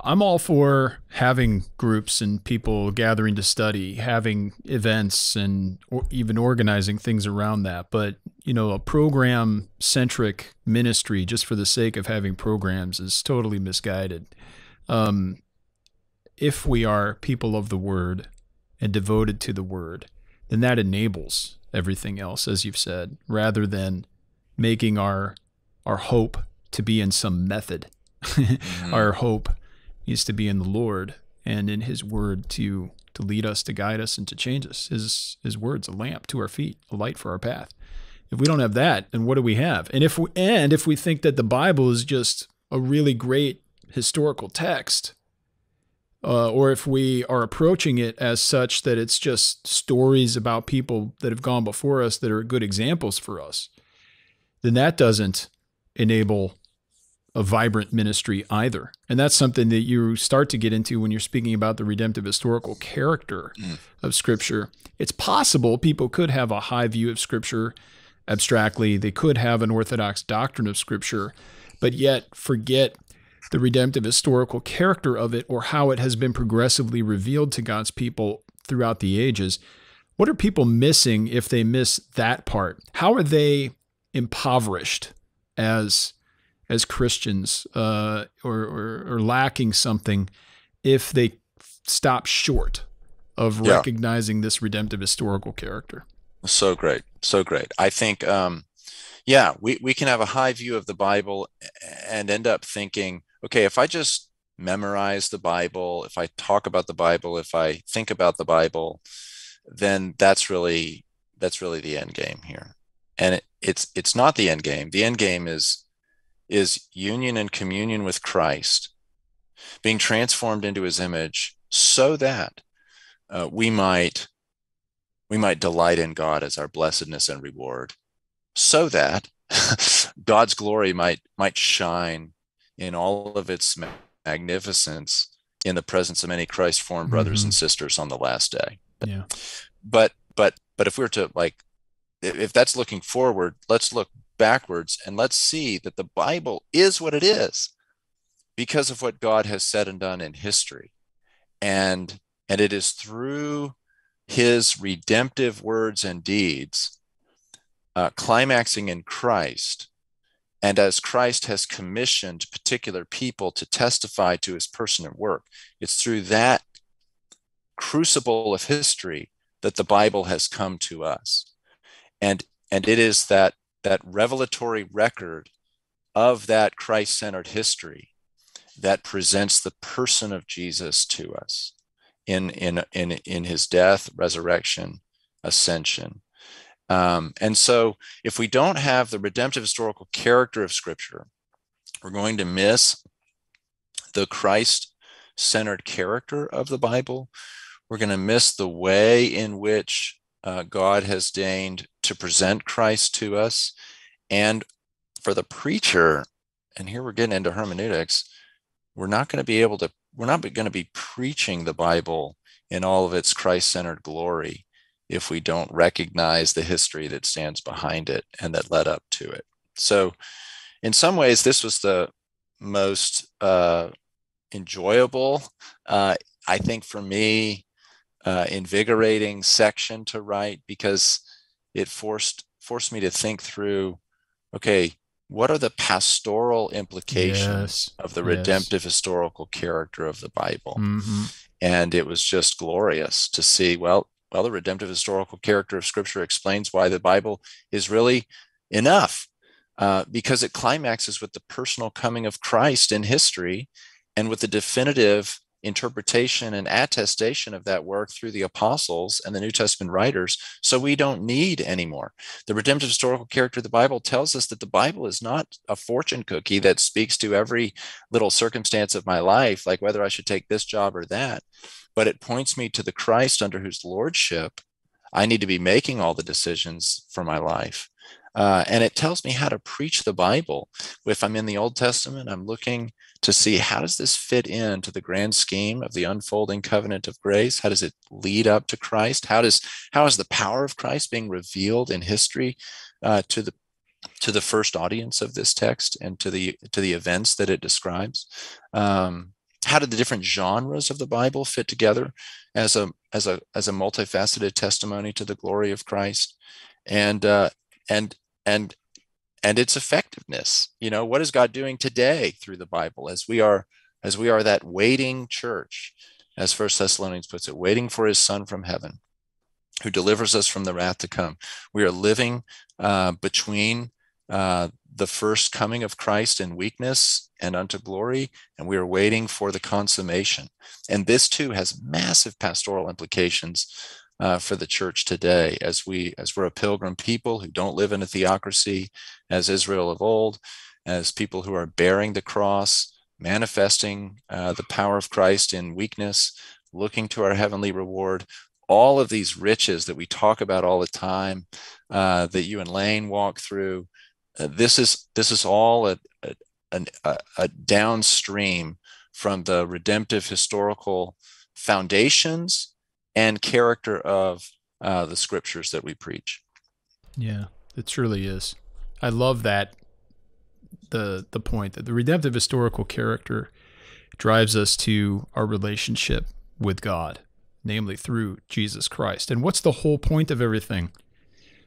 I'm all for having groups and people gathering to study, having events, and or even organizing things around that. But you know, a program centric ministry just for the sake of having programs is totally misguided. Um, if we are people of the Word and devoted to the Word, then that enables everything else, as you've said, rather than making our our hope to be in some method, mm-hmm. our hope needs to be in the Lord and in His Word to to lead us, to guide us, and to change us. His His Word's a lamp to our feet, a light for our path. If we don't have that, then what do we have? And if we and if we think that the Bible is just a really great historical text, uh, or if we are approaching it as such that it's just stories about people that have gone before us that are good examples for us, then that doesn't enable a vibrant ministry either. And that's something that you start to get into when you're speaking about the redemptive historical character mm. of Scripture. It's possible people could have a high view of Scripture abstractly, they could have an orthodox doctrine of Scripture, but yet forget the redemptive historical character of it or how it has been progressively revealed to God's people throughout the ages. What are people missing if they miss that part? How are they impoverished as as Christians uh, or, or, or lacking something if they stop short of yeah. recognizing this redemptive historical character? So great, so great. I think um, yeah, we, we can have a high view of the Bible and end up thinking, okay, if I just memorize the Bible, if I talk about the Bible, if I think about the Bible, then that's really that's really the end game here. And it, it's it's not the end game. The end game is is union and communion with Christ, being transformed into His image, so that uh, we might we might delight in God as our blessedness and reward, so that God's glory might might shine in all of its magnificence in the presence of many Christ formed brothers mm-hmm. and sisters on the last day. Yeah. But but but if we were to like if that's looking forward, let's look backwards and let's see that the Bible is what it is because of what God has said and done in history. And and it is through his redemptive words and deeds uh, climaxing in Christ and as Christ has commissioned particular people to testify to his person and work, it's through that crucible of history that the Bible has come to us. And, and it is that, that revelatory record of that Christ centered history that presents the person of Jesus to us in, in, in, in his death, resurrection, ascension. Um, and so, if we don't have the redemptive historical character of Scripture, we're going to miss the Christ centered character of the Bible. We're going to miss the way in which uh, God has deigned to present Christ to us. And for the preacher, and here we're getting into hermeneutics, we're not going to be able to, we're not going to be preaching the Bible in all of its Christ centered glory if we don't recognize the history that stands behind it and that led up to it. So, in some ways, this was the most uh, enjoyable, uh, I think, for me, uh, invigorating section to write because it forced forced me to think through, okay, what are the pastoral implications yes, of the redemptive yes. historical character of the Bible? Mm-hmm. And it was just glorious to see, well, well, the redemptive historical character of Scripture explains why the Bible is really enough uh, because it climaxes with the personal coming of Christ in history and with the definitive interpretation and attestation of that work through the apostles and the New Testament writers. So we don't need anymore. The redemptive historical character of the Bible tells us that the Bible is not a fortune cookie that speaks to every little circumstance of my life, like whether I should take this job or that but it points me to the Christ under whose lordship I need to be making all the decisions for my life. Uh, and it tells me how to preach the Bible. If I'm in the Old Testament, I'm looking to see how does this fit into the grand scheme of the unfolding covenant of grace? How does it lead up to Christ? How does how is the power of Christ being revealed in history uh, to the to the first audience of this text and to the to the events that it describes? Um, how did the different genres of the Bible fit together as a as a as a multifaceted testimony to the glory of Christ, and uh, and and and its effectiveness? You know, what is God doing today through the Bible as we are as we are that waiting church, as First Thessalonians puts it, waiting for His Son from heaven, who delivers us from the wrath to come. We are living uh, between uh, the first coming of Christ in weakness and unto glory, and we are waiting for the consummation. And this too has massive pastoral implications uh, for the church today, as we as we're a pilgrim people who don't live in a theocracy, as Israel of old, as people who are bearing the cross, manifesting uh, the power of Christ in weakness, looking to our heavenly reward. All of these riches that we talk about all the time, uh, that you and Lane walk through, uh, this is this is all a, a, a, a downstream from the redemptive historical foundations and character of uh, the scriptures that we preach. Yeah, it truly is. I love that the the point that the redemptive historical character drives us to our relationship with God, namely through Jesus Christ. And what's the whole point of everything?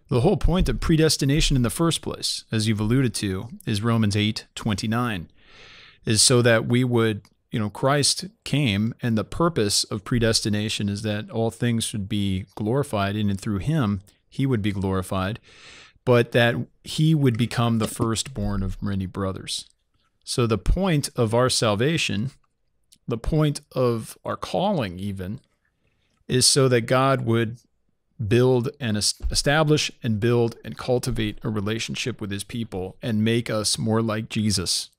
The whole point of predestination in the first place, as you've alluded to, is Romans 8 29, is so that we would, you know, Christ came, and the purpose of predestination is that all things should be glorified, in and through him, he would be glorified, but that he would become the firstborn of many brothers. So the point of our salvation, the point of our calling, even, is so that God would build and establish and build and cultivate a relationship with his people and make us more like Jesus.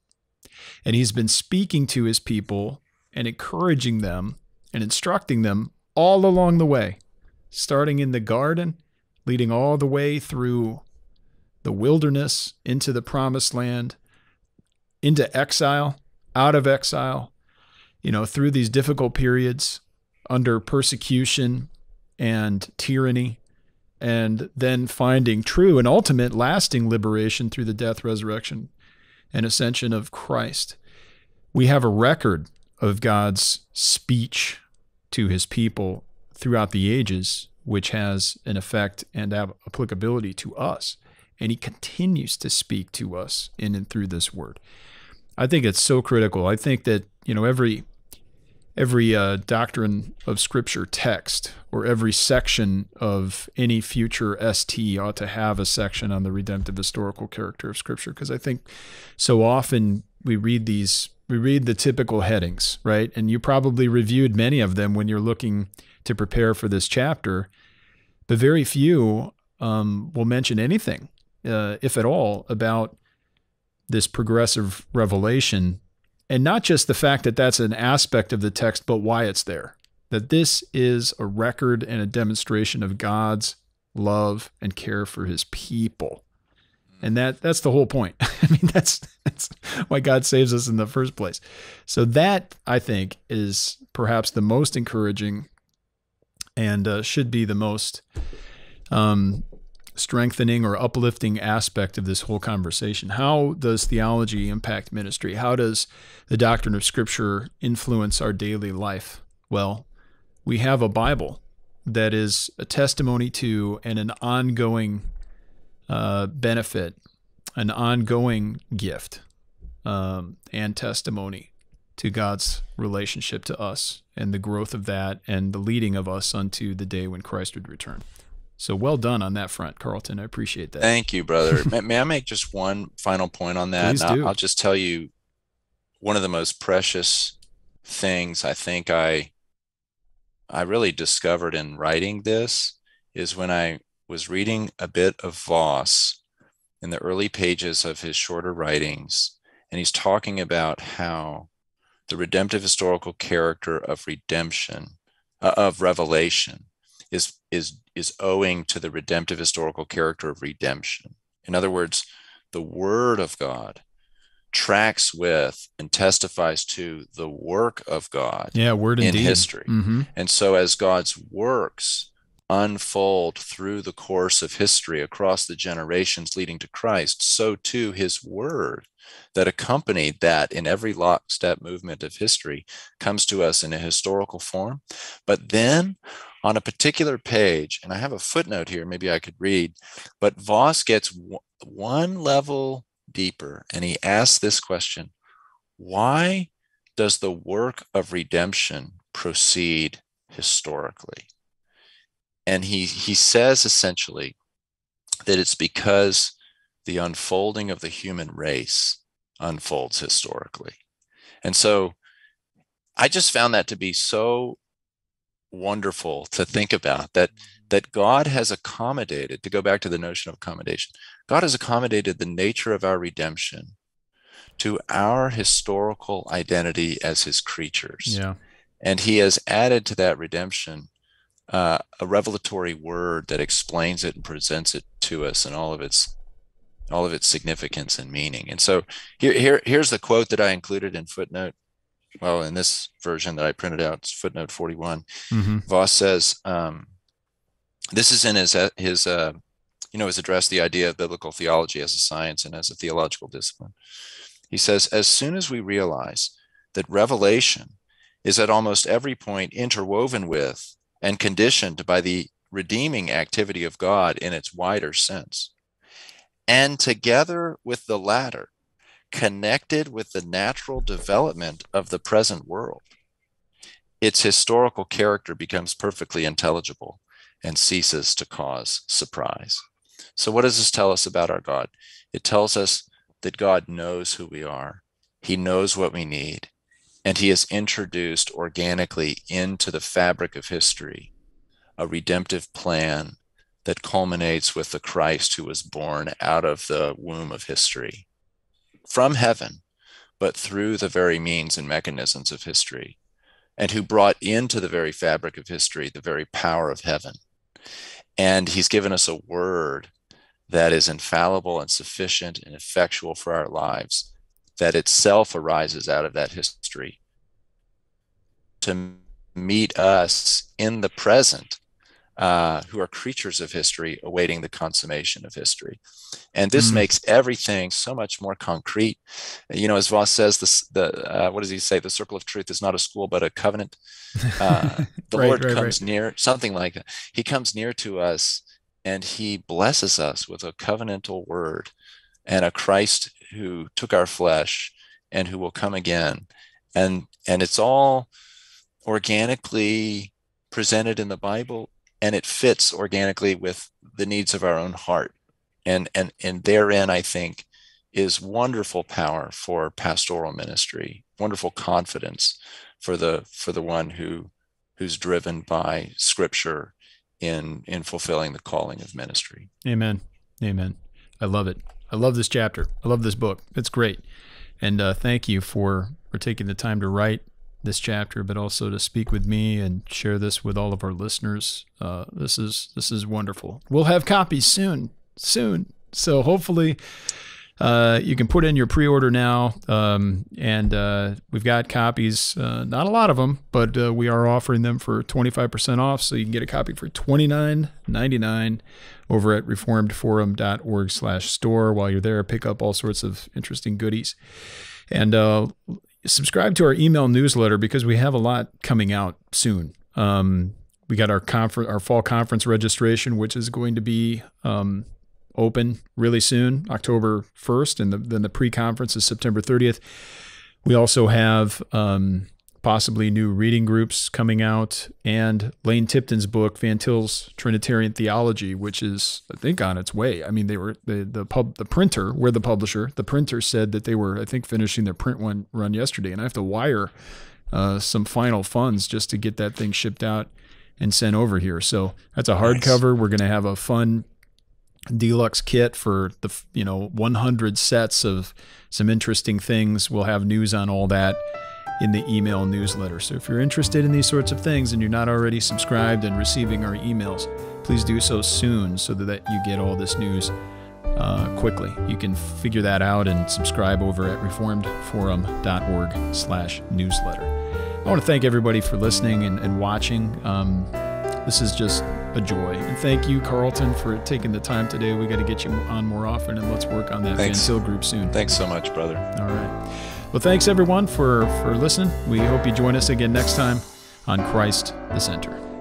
And he's been speaking to his people and encouraging them and instructing them all along the way, starting in the garden, leading all the way through the wilderness into the promised land, into exile, out of exile, you know, through these difficult periods under persecution and tyranny, and then finding true and ultimate lasting liberation through the death, resurrection, and ascension of Christ. We have a record of God's speech to his people throughout the ages, which has an effect and applicability to us. And he continues to speak to us in and through this word. I think it's so critical. I think that, you know, every every uh, doctrine of scripture text or every section of any future ST ought to have a section on the redemptive historical character of scripture because I think so often we read these we read the typical headings, right? And you probably reviewed many of them when you're looking to prepare for this chapter, but very few um, will mention anything, uh, if at all, about this progressive revelation and not just the fact that that's an aspect of the text, but why it's there. That this is a record and a demonstration of God's love and care for his people. And that that's the whole point. I mean, that's that's why God saves us in the first place. So that I think is perhaps the most encouraging and uh, should be the most um, strengthening or uplifting aspect of this whole conversation. How does theology impact ministry? How does the doctrine of Scripture influence our daily life? Well, we have a Bible that is a testimony to and an ongoing uh, benefit, an ongoing gift um, and testimony to God's relationship to us and the growth of that and the leading of us unto the day when Christ would return. So well done on that front, Carlton. I appreciate that. Thank you, brother. may, may, I make just one final point on that? Please do. I'll just tell you one of the most precious things I think I I really discovered in writing this is when I was reading a bit of Vos in the early pages of his shorter writings, and he's talking about how the redemptive historical character of redemption, uh, of revelation, is is is owing to the redemptive historical character of redemption. In other words, the word of God tracks with and testifies to the work of God yeah, word in indeed. history. Mm-hmm. And so as God's works unfold through the course of history across the generations leading to Christ, so too his word that accompanied that in every lockstep movement of history comes to us in a historical form. But then on a particular page, and I have a footnote here, maybe I could read, but Vos gets one level deeper and he asks this question Why does the work of redemption proceed historically? And he, he says essentially that it's because the unfolding of the human race unfolds historically. And so I just found that to be so wonderful to think about that that God has accommodated to go back to the notion of accommodation. God has accommodated the nature of our redemption to our historical identity as his creatures. Yeah. And he has added to that redemption uh, a revelatory word that explains it and presents it to us in all of its all of its significance and meaning. And so here, here here's the quote that I included in footnote. Well, in this version that I printed out, it's footnote 41. Mm-hmm. Vos says, um, this is in his his uh, you know his address, the idea of biblical theology as a science and as a theological discipline. He says, as soon as we realize that revelation is at almost every point interwoven with and conditioned by the redeeming activity of God in its wider sense. And together with the latter, connected with the natural development of the present world, its historical character becomes perfectly intelligible and ceases to cause surprise. So, what does this tell us about our God? It tells us that God knows who we are, He knows what we need, and he has introduced organically into the fabric of history a redemptive plan that culminates with the Christ who was born out of the womb of history from heaven, but through the very means and mechanisms of history, and who brought into the very fabric of history the very power of heaven. And he's given us a word that is infallible and sufficient and effectual for our lives that itself arises out of that history to meet us in the present uh, who are creatures of history awaiting the consummation of history. And this mm. makes everything so much more concrete. You know as Vos says this the uh, what does he say? The circle of truth is not a school but a covenant. Uh, the right, lord right, comes right. near something like that. He comes near to us and he blesses us with a covenantal word and a christ who took our flesh and who will come again. And and it's all organically presented in the bible and it fits organically with the needs of our own heart and and and therein i think is wonderful power for pastoral ministry wonderful confidence for the for the one who who's driven by scripture in in fulfilling the calling of ministry amen amen i love it I love this chapter. I love this book. It's great. And uh, thank you for, for taking the time to write this chapter, but also to speak with me and share this with all of our listeners. Uh, this is this is wonderful. We'll have copies soon, soon. So hopefully, uh, you can put in your pre-order now, um, and uh, we've got copies. Uh, not a lot of them, but uh, we are offering them for 25% off. So you can get a copy for $29.99 over at reformedforum.org/store. While you're there, pick up all sorts of interesting goodies, and uh, subscribe to our email newsletter because we have a lot coming out soon. Um, we got our conference, our fall conference registration, which is going to be um, open really soon, October 1st, and the, then the pre-conference is September 30th. We also have um, possibly new reading groups coming out, and Lane Tipton's book, Van Til's Trinitarian Theology, which is I think on its way. I mean, they were the the pub the printer, we're the publisher. The printer said that they were I think finishing their print one run yesterday, and I have to wire uh, some final funds just to get that thing shipped out and sent over here. So that's a hardcover. Nice. We're going to have a fun deluxe kit for the you know 100 sets of some interesting things. We'll have news on all that in the email newsletter. So if you're interested in these sorts of things and you're not already subscribed and receiving our emails, please do so soon so that you get all this news uh, quickly. You can figure that out and subscribe over at reformedforum.org/newsletter. I want to thank everybody for listening and, and watching. Um, this is just a joy. And thank you, Carlton, for taking the time today. We got to get you on more often, and let's work on that Van Til group soon. Thanks so much, brother. All right. Well, thanks everyone for for listening. We hope you join us again next time on Christ the Center.